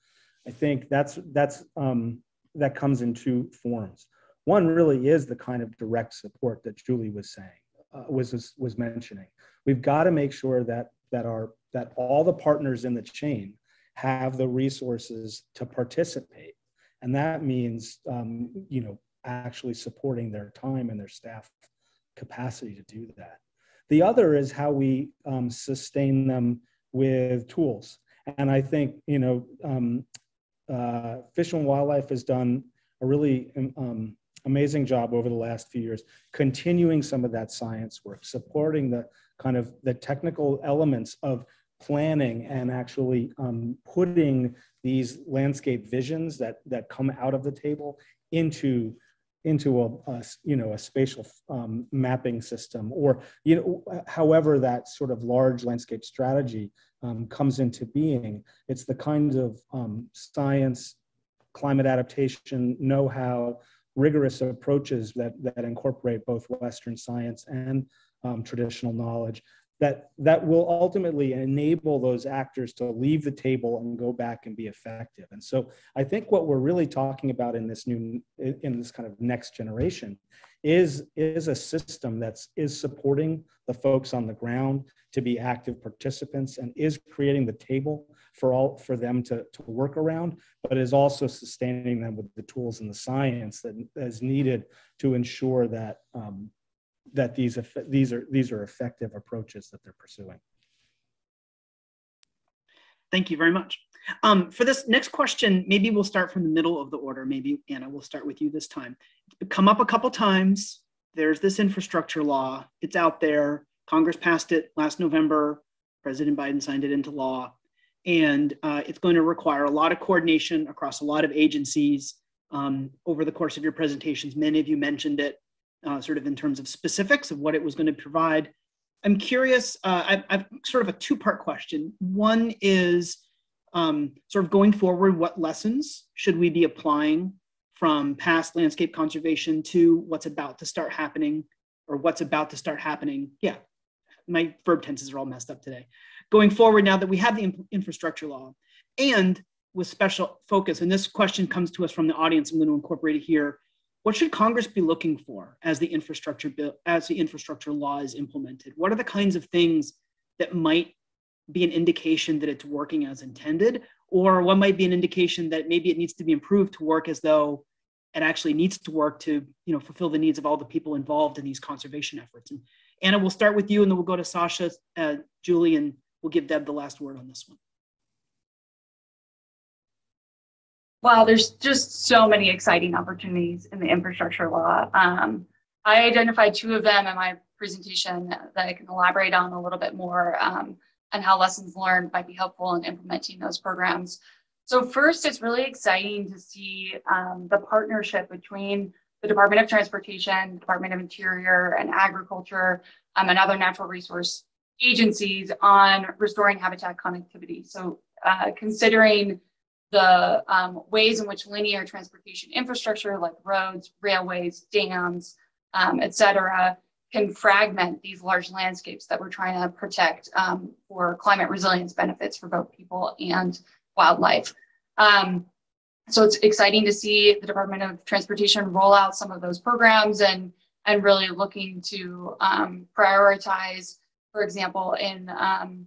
I think that's that's um, that comes in two forms. One really is the kind of direct support that Julie was saying, uh, was was mentioning. We've got to make sure that that our that all the partners in the chain have the resources to participate, and that means um, you know actually supporting their time and their staff capacity to do that. The other is how we um, sustain them with tools. And I think, you know, um, uh, Fish and Wildlife has done a really um, amazing job over the last few years, continuing some of that science work, supporting the kind of the technical elements of planning and actually um, putting these landscape visions that that come out of the table into into a, a, you know a spatial um, mapping system or you know however that sort of large landscape strategy um, comes into being it's the kinds of um, science climate adaptation know-how rigorous approaches that that incorporate both western science and um, traditional knowledge that that will ultimately enable those actors to leave the table and go back and be effective. And so i think what we're really talking about in this new in this kind of next generation is is a system that's is supporting the folks on the ground to be active participants and is creating the table for all for them to, to work around but is also sustaining them with the tools and the science that is needed to ensure that um, that these these are these are effective approaches that they're pursuing. Thank you very much. Um, for this next question, maybe we'll start from the middle of the order. Maybe Anna, we'll start with you this time. Come up a couple times. There's this infrastructure law. It's out there. Congress passed it last November. President Biden signed it into law, and uh, it's going to require a lot of coordination across a lot of agencies. Um, over the course of your presentations, many of you mentioned it uh, sort of in terms of specifics of what it was going to provide. I'm curious, uh, I've, I've, sort of a two part question. One is um, sort of going forward, what lessons should we be applying from past landscape conservation to what's about to start happening or what's about to start happening? Yeah, my verb tenses are all messed up today. Going forward, now that we have the infrastructure law and with special focus, and this question comes to us from the audience, I'm going to incorporate it here what should Congress be looking for as the infrastructure bill, as the infrastructure law is implemented? What are the kinds of things that might be an indication that it's working as intended, or what might be an indication that maybe it needs to be improved to work as though it actually needs to work to, you know, fulfill the needs of all the people involved in these conservation efforts? And Anna, we'll start with you, and then we'll go to Sacha, uh, Julie, and we'll give Deb the last word on this one. Wow, there's just so many exciting opportunities in the infrastructure law. Um, I identified two of them in my presentation that I can elaborate on a little bit more um, and how lessons learned might be helpful in implementing those programs. So first, it's really exciting to see um, the partnership between the Department of Transportation, Department of Interior, and Agriculture, um, and other natural resource agencies on restoring habitat connectivity. So uh, considering the um, ways in which linear transportation infrastructure like roads, railways, dams, um, et cetera, can fragment these large landscapes that we're trying to protect um, for climate resilience benefits for both people and wildlife. Um, so it's exciting to see the Department of Transportation roll out some of those programs and, and really looking to um, prioritize, for example, in um,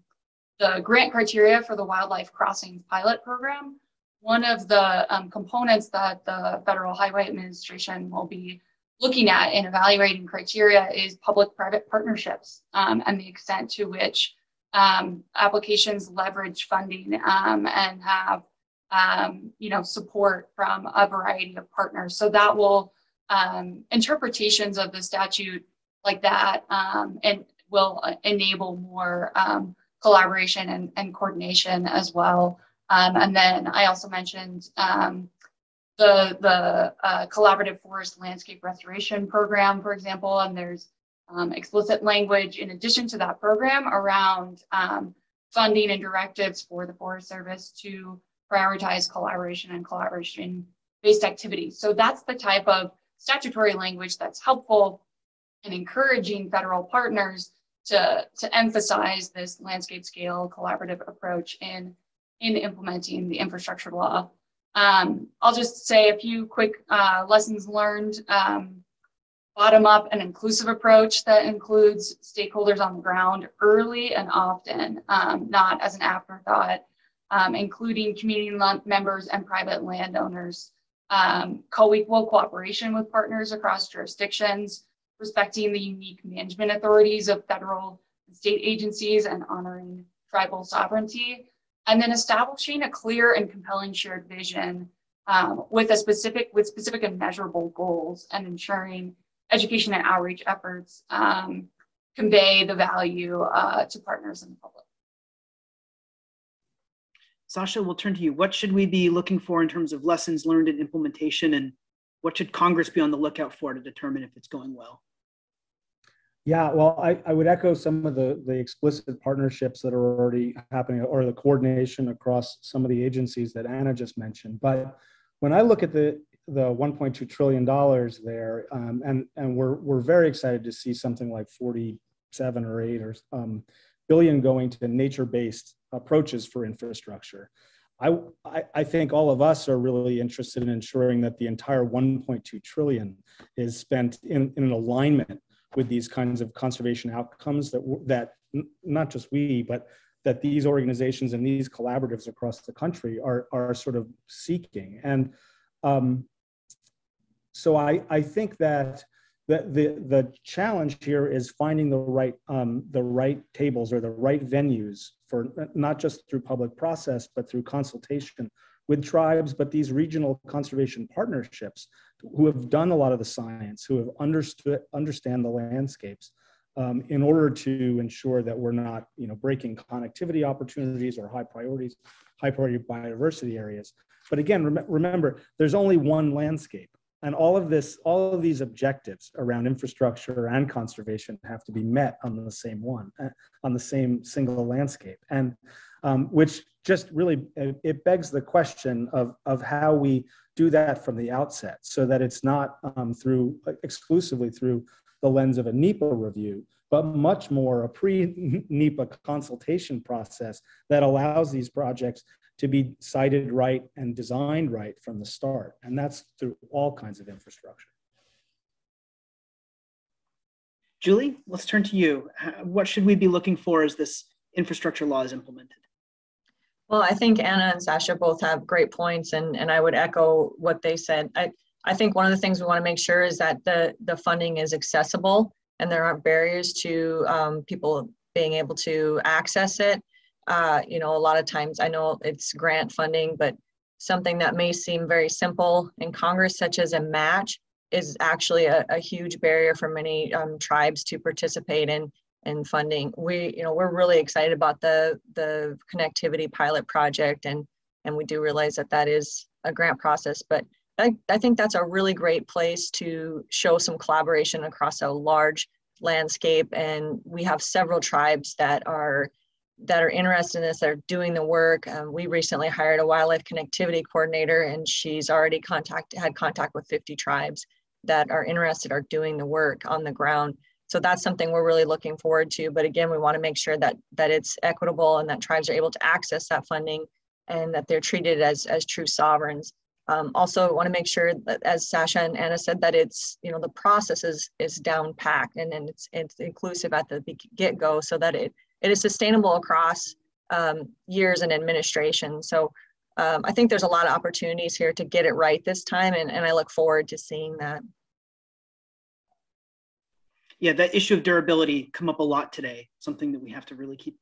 the grant criteria for the Wildlife Crossings pilot program, one of the um, components that the Federal Highway Administration will be looking at in evaluating criteria is public-private partnerships um, and the extent to which um, applications leverage funding um, and have um, you know support from a variety of partners. So that will um, interpretations of the statute like that and will enable more collaboration and, and coordination as well. Um, and then I also mentioned um, the, the uh, collaborative forest landscape restoration program, for example, and there's um, explicit language in addition to that program around um, funding and directives for the Forest Service to prioritize collaboration and collaboration based activities. So that's the type of statutory language that's helpful in encouraging federal partners to, to emphasize this landscape scale collaborative approach in, in implementing the infrastructure law. Um, I'll just say a few quick uh, lessons learned. Um, bottom up and inclusive approach that includes stakeholders on the ground early and often, um, not as an afterthought, um, including community members and private landowners. Um, co-equal cooperation with partners across jurisdictions, respecting the unique management authorities of federal and state agencies and honoring tribal sovereignty, and then establishing a clear and compelling shared vision um, with a specific with specific and measurable goals and ensuring education and outreach efforts um, convey the value uh, to partners and the public. Sacha, we'll turn to you. What should we be looking for in terms of lessons learned in implementation, and what should Congress be on the lookout for to determine if it's going well? Yeah, well, I, I would echo some of the, the explicit partnerships that are already happening or the coordination across some of the agencies that Anna just mentioned. But when I look at the the 1.2 trillion dollars there, um, and and we're we're very excited to see something like 47 or 8 or um, billion going to nature-based approaches for infrastructure. I, I, I think all of us are really interested in ensuring that the entire 1.2 trillion is spent in, in an alignment with these kinds of conservation outcomes that that not just we but that these organizations and these collaboratives across the country are are sort of seeking. And um, so I, I think that the, the, the challenge here is finding the right, um, the right tables or the right venues for not just through public process, but through consultation with tribes, but these regional conservation partnerships who have done a lot of the science, who have understood, understand the landscapes um, in order to ensure that we're not, you know, breaking connectivity opportunities or high priorities, high priority biodiversity areas. But again, rem remember, there's only one landscape and all of this all of these objectives around infrastructure and conservation have to be met on the same one uh, on the same single landscape and um, which just really it begs the question of of how we do that from the outset so that it's not um, through exclusively through the lens of a NEPA review but much more a pre-NEPA consultation process that allows these projects to be sited right and designed right from the start. And that's through all kinds of infrastructure. Julie, let's turn to you. What should we be looking for as this infrastructure law is implemented? Well, I think Anna and Sacha both have great points, and, and I would echo what they said. I, I think one of the things we want to make sure is that the, the funding is accessible and there aren't barriers to um, people being able to access it. Uh, you know, a lot of times I know it's grant funding, but something that may seem very simple in Congress, such as a match, is actually a, a huge barrier for many um, tribes to participate in in funding. We, you know, we're really excited about the the connectivity pilot project, and and we do realize that that is a grant process, but I, I think that's a really great place to show some collaboration across a large landscape. And we have several tribes that are that are interested in this that are doing the work. Um, we recently hired a wildlife connectivity coordinator, and she's already contact had contact with 50 tribes that are interested are doing the work on the ground. So that's something we're really looking forward to. But again, we want to make sure that that it's equitable and that tribes are able to access that funding and that they're treated as as true sovereigns. Um, also, want to make sure that, as Sacha and Anna said, that it's you know the process is is down packed and, and it's it's inclusive at the get go, so that it it is sustainable across um, years in administration. So um, I think there's a lot of opportunities here to get it right this time, and, and I look forward to seeing that. Yeah, that issue of durability come up a lot today. Something that we have to really keep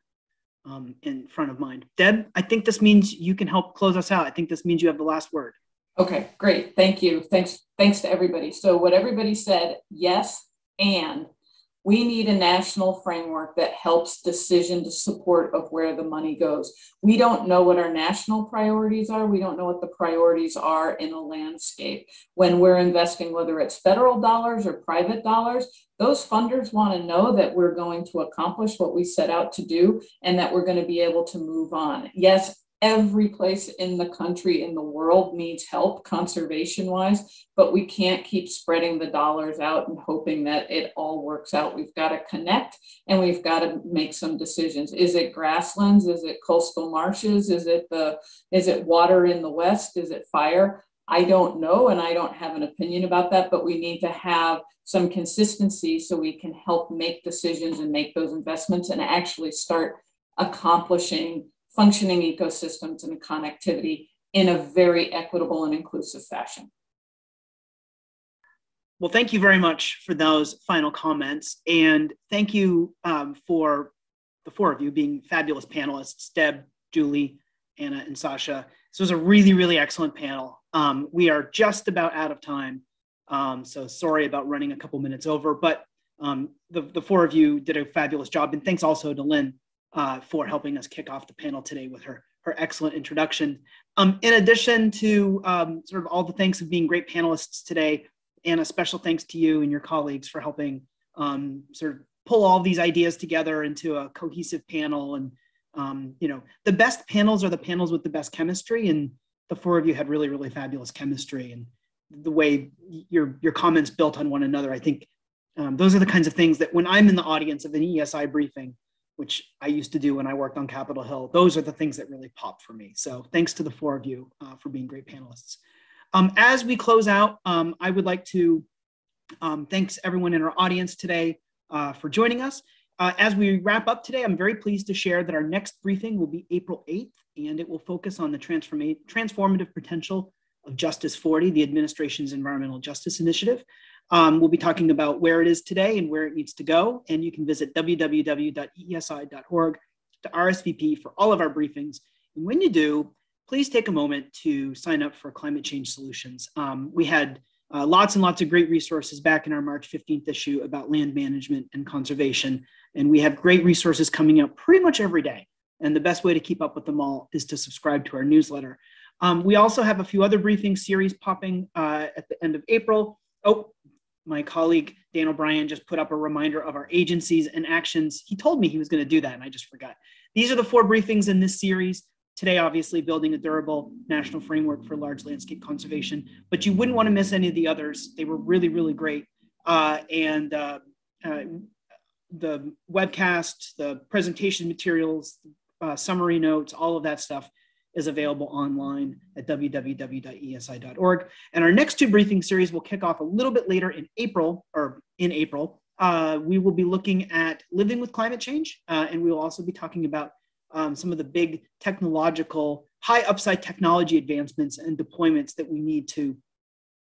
um, in front of mind. Deb, I think this means you can help close us out. I think this means you have the last word. Okay, great. Thank you. Thanks. Thanks to everybody. So what everybody said, yes, and we need a national framework that helps decision to support of where the money goes. We don't know what our national priorities are. We don't know what the priorities are in a landscape. When we're investing, whether it's federal dollars or private dollars, those funders want to know that we're going to accomplish what we set out to do and that we're going to be able to move on. Yes, every place in the country, in the world needs help conservation wise, but we can't keep spreading the dollars out and hoping that it all works out. We've got to connect and we've got to make some decisions. Is it grasslands? Is it coastal marshes? Is it the, is it water in the West? Is it fire? I don't know and I don't have an opinion about that, but we need to have some consistency so we can help make decisions and make those investments and actually start accomplishing functioning ecosystems and connectivity in a very equitable and inclusive fashion. Well, thank you very much for those final comments. And thank you um, for the four of you being fabulous panelists Deb, Julie, Anna, and Sacha. This was a really, really excellent panel. Um, we are just about out of time. Um, so sorry about running a couple minutes over, but um, the, the four of you did a fabulous job. And thanks also to Lynn uh, for helping us kick off the panel today with her, her excellent introduction. Um, in addition to um, sort of all the thanks of being great panelists today, and a special thanks to you and your colleagues for helping um, sort of pull all these ideas together into a cohesive panel. And, um, you know, the best panels are the panels with the best chemistry. And the four of you had really, really fabulous chemistry. And the way your, your comments built on one another, I think um, those are the kinds of things that when I'm in the audience of an EESI briefing, which I used to do when I worked on Capitol Hill. Those are the things that really pop for me. So thanks to the four of you uh, for being great panelists. Um, as we close out, um, I would like to um, thanks everyone in our audience today uh, for joining us. Uh, as we wrap up today, I'm very pleased to share that our next briefing will be April 8th, and it will focus on the transformative potential of Justice 40, the administration's environmental justice initiative. Um, we'll be talking about where it is today and where it needs to go. And you can visit www.eesi.org to RSVP for all of our briefings. And when you do, please take a moment to sign up for Climate Change Solutions. Um, we had uh, lots and lots of great resources back in our March 15th issue about land management and conservation. And we have great resources coming out pretty much every day. And the best way to keep up with them all is to subscribe to our newsletter. Um, we also have a few other briefing series popping uh, at the end of April. Oh, my colleague Dan O'Brien just put up a reminder of our agencies and actions. He told me he was going to do that, and I just forgot. These are the four briefings in this series. Today, obviously, building a durable national framework for large landscape conservation, but you wouldn't want to miss any of the others. They were really, really great. Uh, and uh, uh, the webcast, the presentation materials, uh, summary notes, all of that stuff is available online at www.eesi.org. And our next two briefing series will kick off a little bit later in April, or in April. Uh, we will be looking at living with climate change, uh, and we will also be talking about um, some of the big technological, high upside technology advancements and deployments that we need to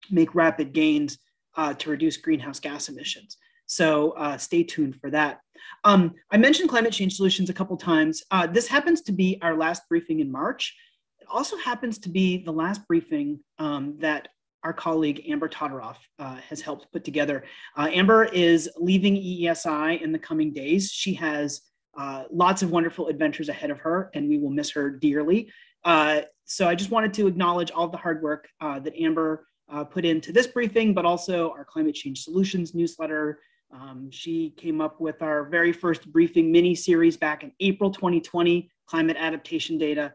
make rapid gains uh, to reduce greenhouse gas emissions. So uh, stay tuned for that. Um, I mentioned climate change solutions a couple times. Uh, this happens to be our last briefing in March. It also happens to be the last briefing um, that our colleague Amber Todoroff uh, has helped put together. Uh, Amber is leaving EESI in the coming days. She has uh, lots of wonderful adventures ahead of her, and we will miss her dearly. Uh, so I just wanted to acknowledge all the hard work that Amber put into this briefing, but also our climate change solutions newsletter, um, she came up with our very first briefing mini series back in April 2020, climate adaptation data,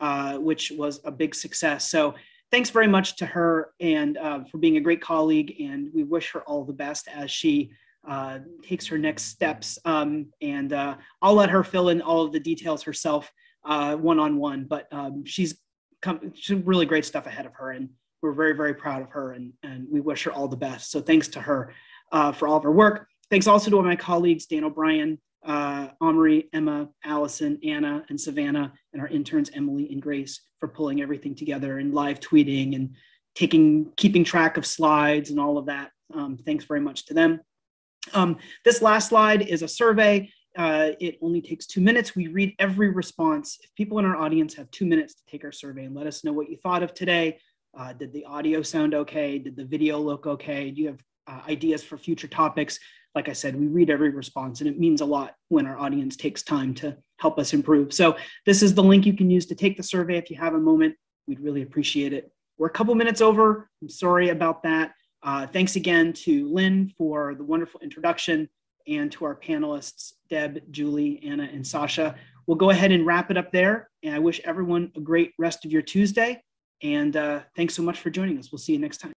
uh, which was a big success. So thanks very much to her and uh, for being a great colleague. And we wish her all the best as she uh, takes her next steps. Um, and uh, I'll let her fill in all of the details herself one on one. But um, she's come, really great stuff ahead of her, and we're very very proud of her, and and we wish her all the best. So thanks to her uh, for all of her work. Thanks also to my colleagues, Dan O'Brien, uh, Omri, Emma, Allison, Anna, and Savannah, and our interns, Emily and Grace, for pulling everything together and live tweeting and taking, keeping track of slides and all of that. Um, thanks very much to them. Um, this last slide is a survey. Uh, it only takes two minutes. We read every response. If people in our audience have two minutes to take our survey and let us know what you thought of today, uh, did the audio sound okay? Did the video look okay? Do you have uh, ideas for future topics. Like I said, we read every response and it means a lot when our audience takes time to help us improve. So this is the link you can use to take the survey if you have a moment. We'd really appreciate it. We're a couple minutes over. I'm sorry about that. Uh, thanks again to Lynn for the wonderful introduction and to our panelists, Deb, Julie, Anna, and Sacha. we'll go ahead and wrap it up there. And I wish everyone a great rest of your Tuesday. And uh, thanks so much for joining us. We'll see you next time.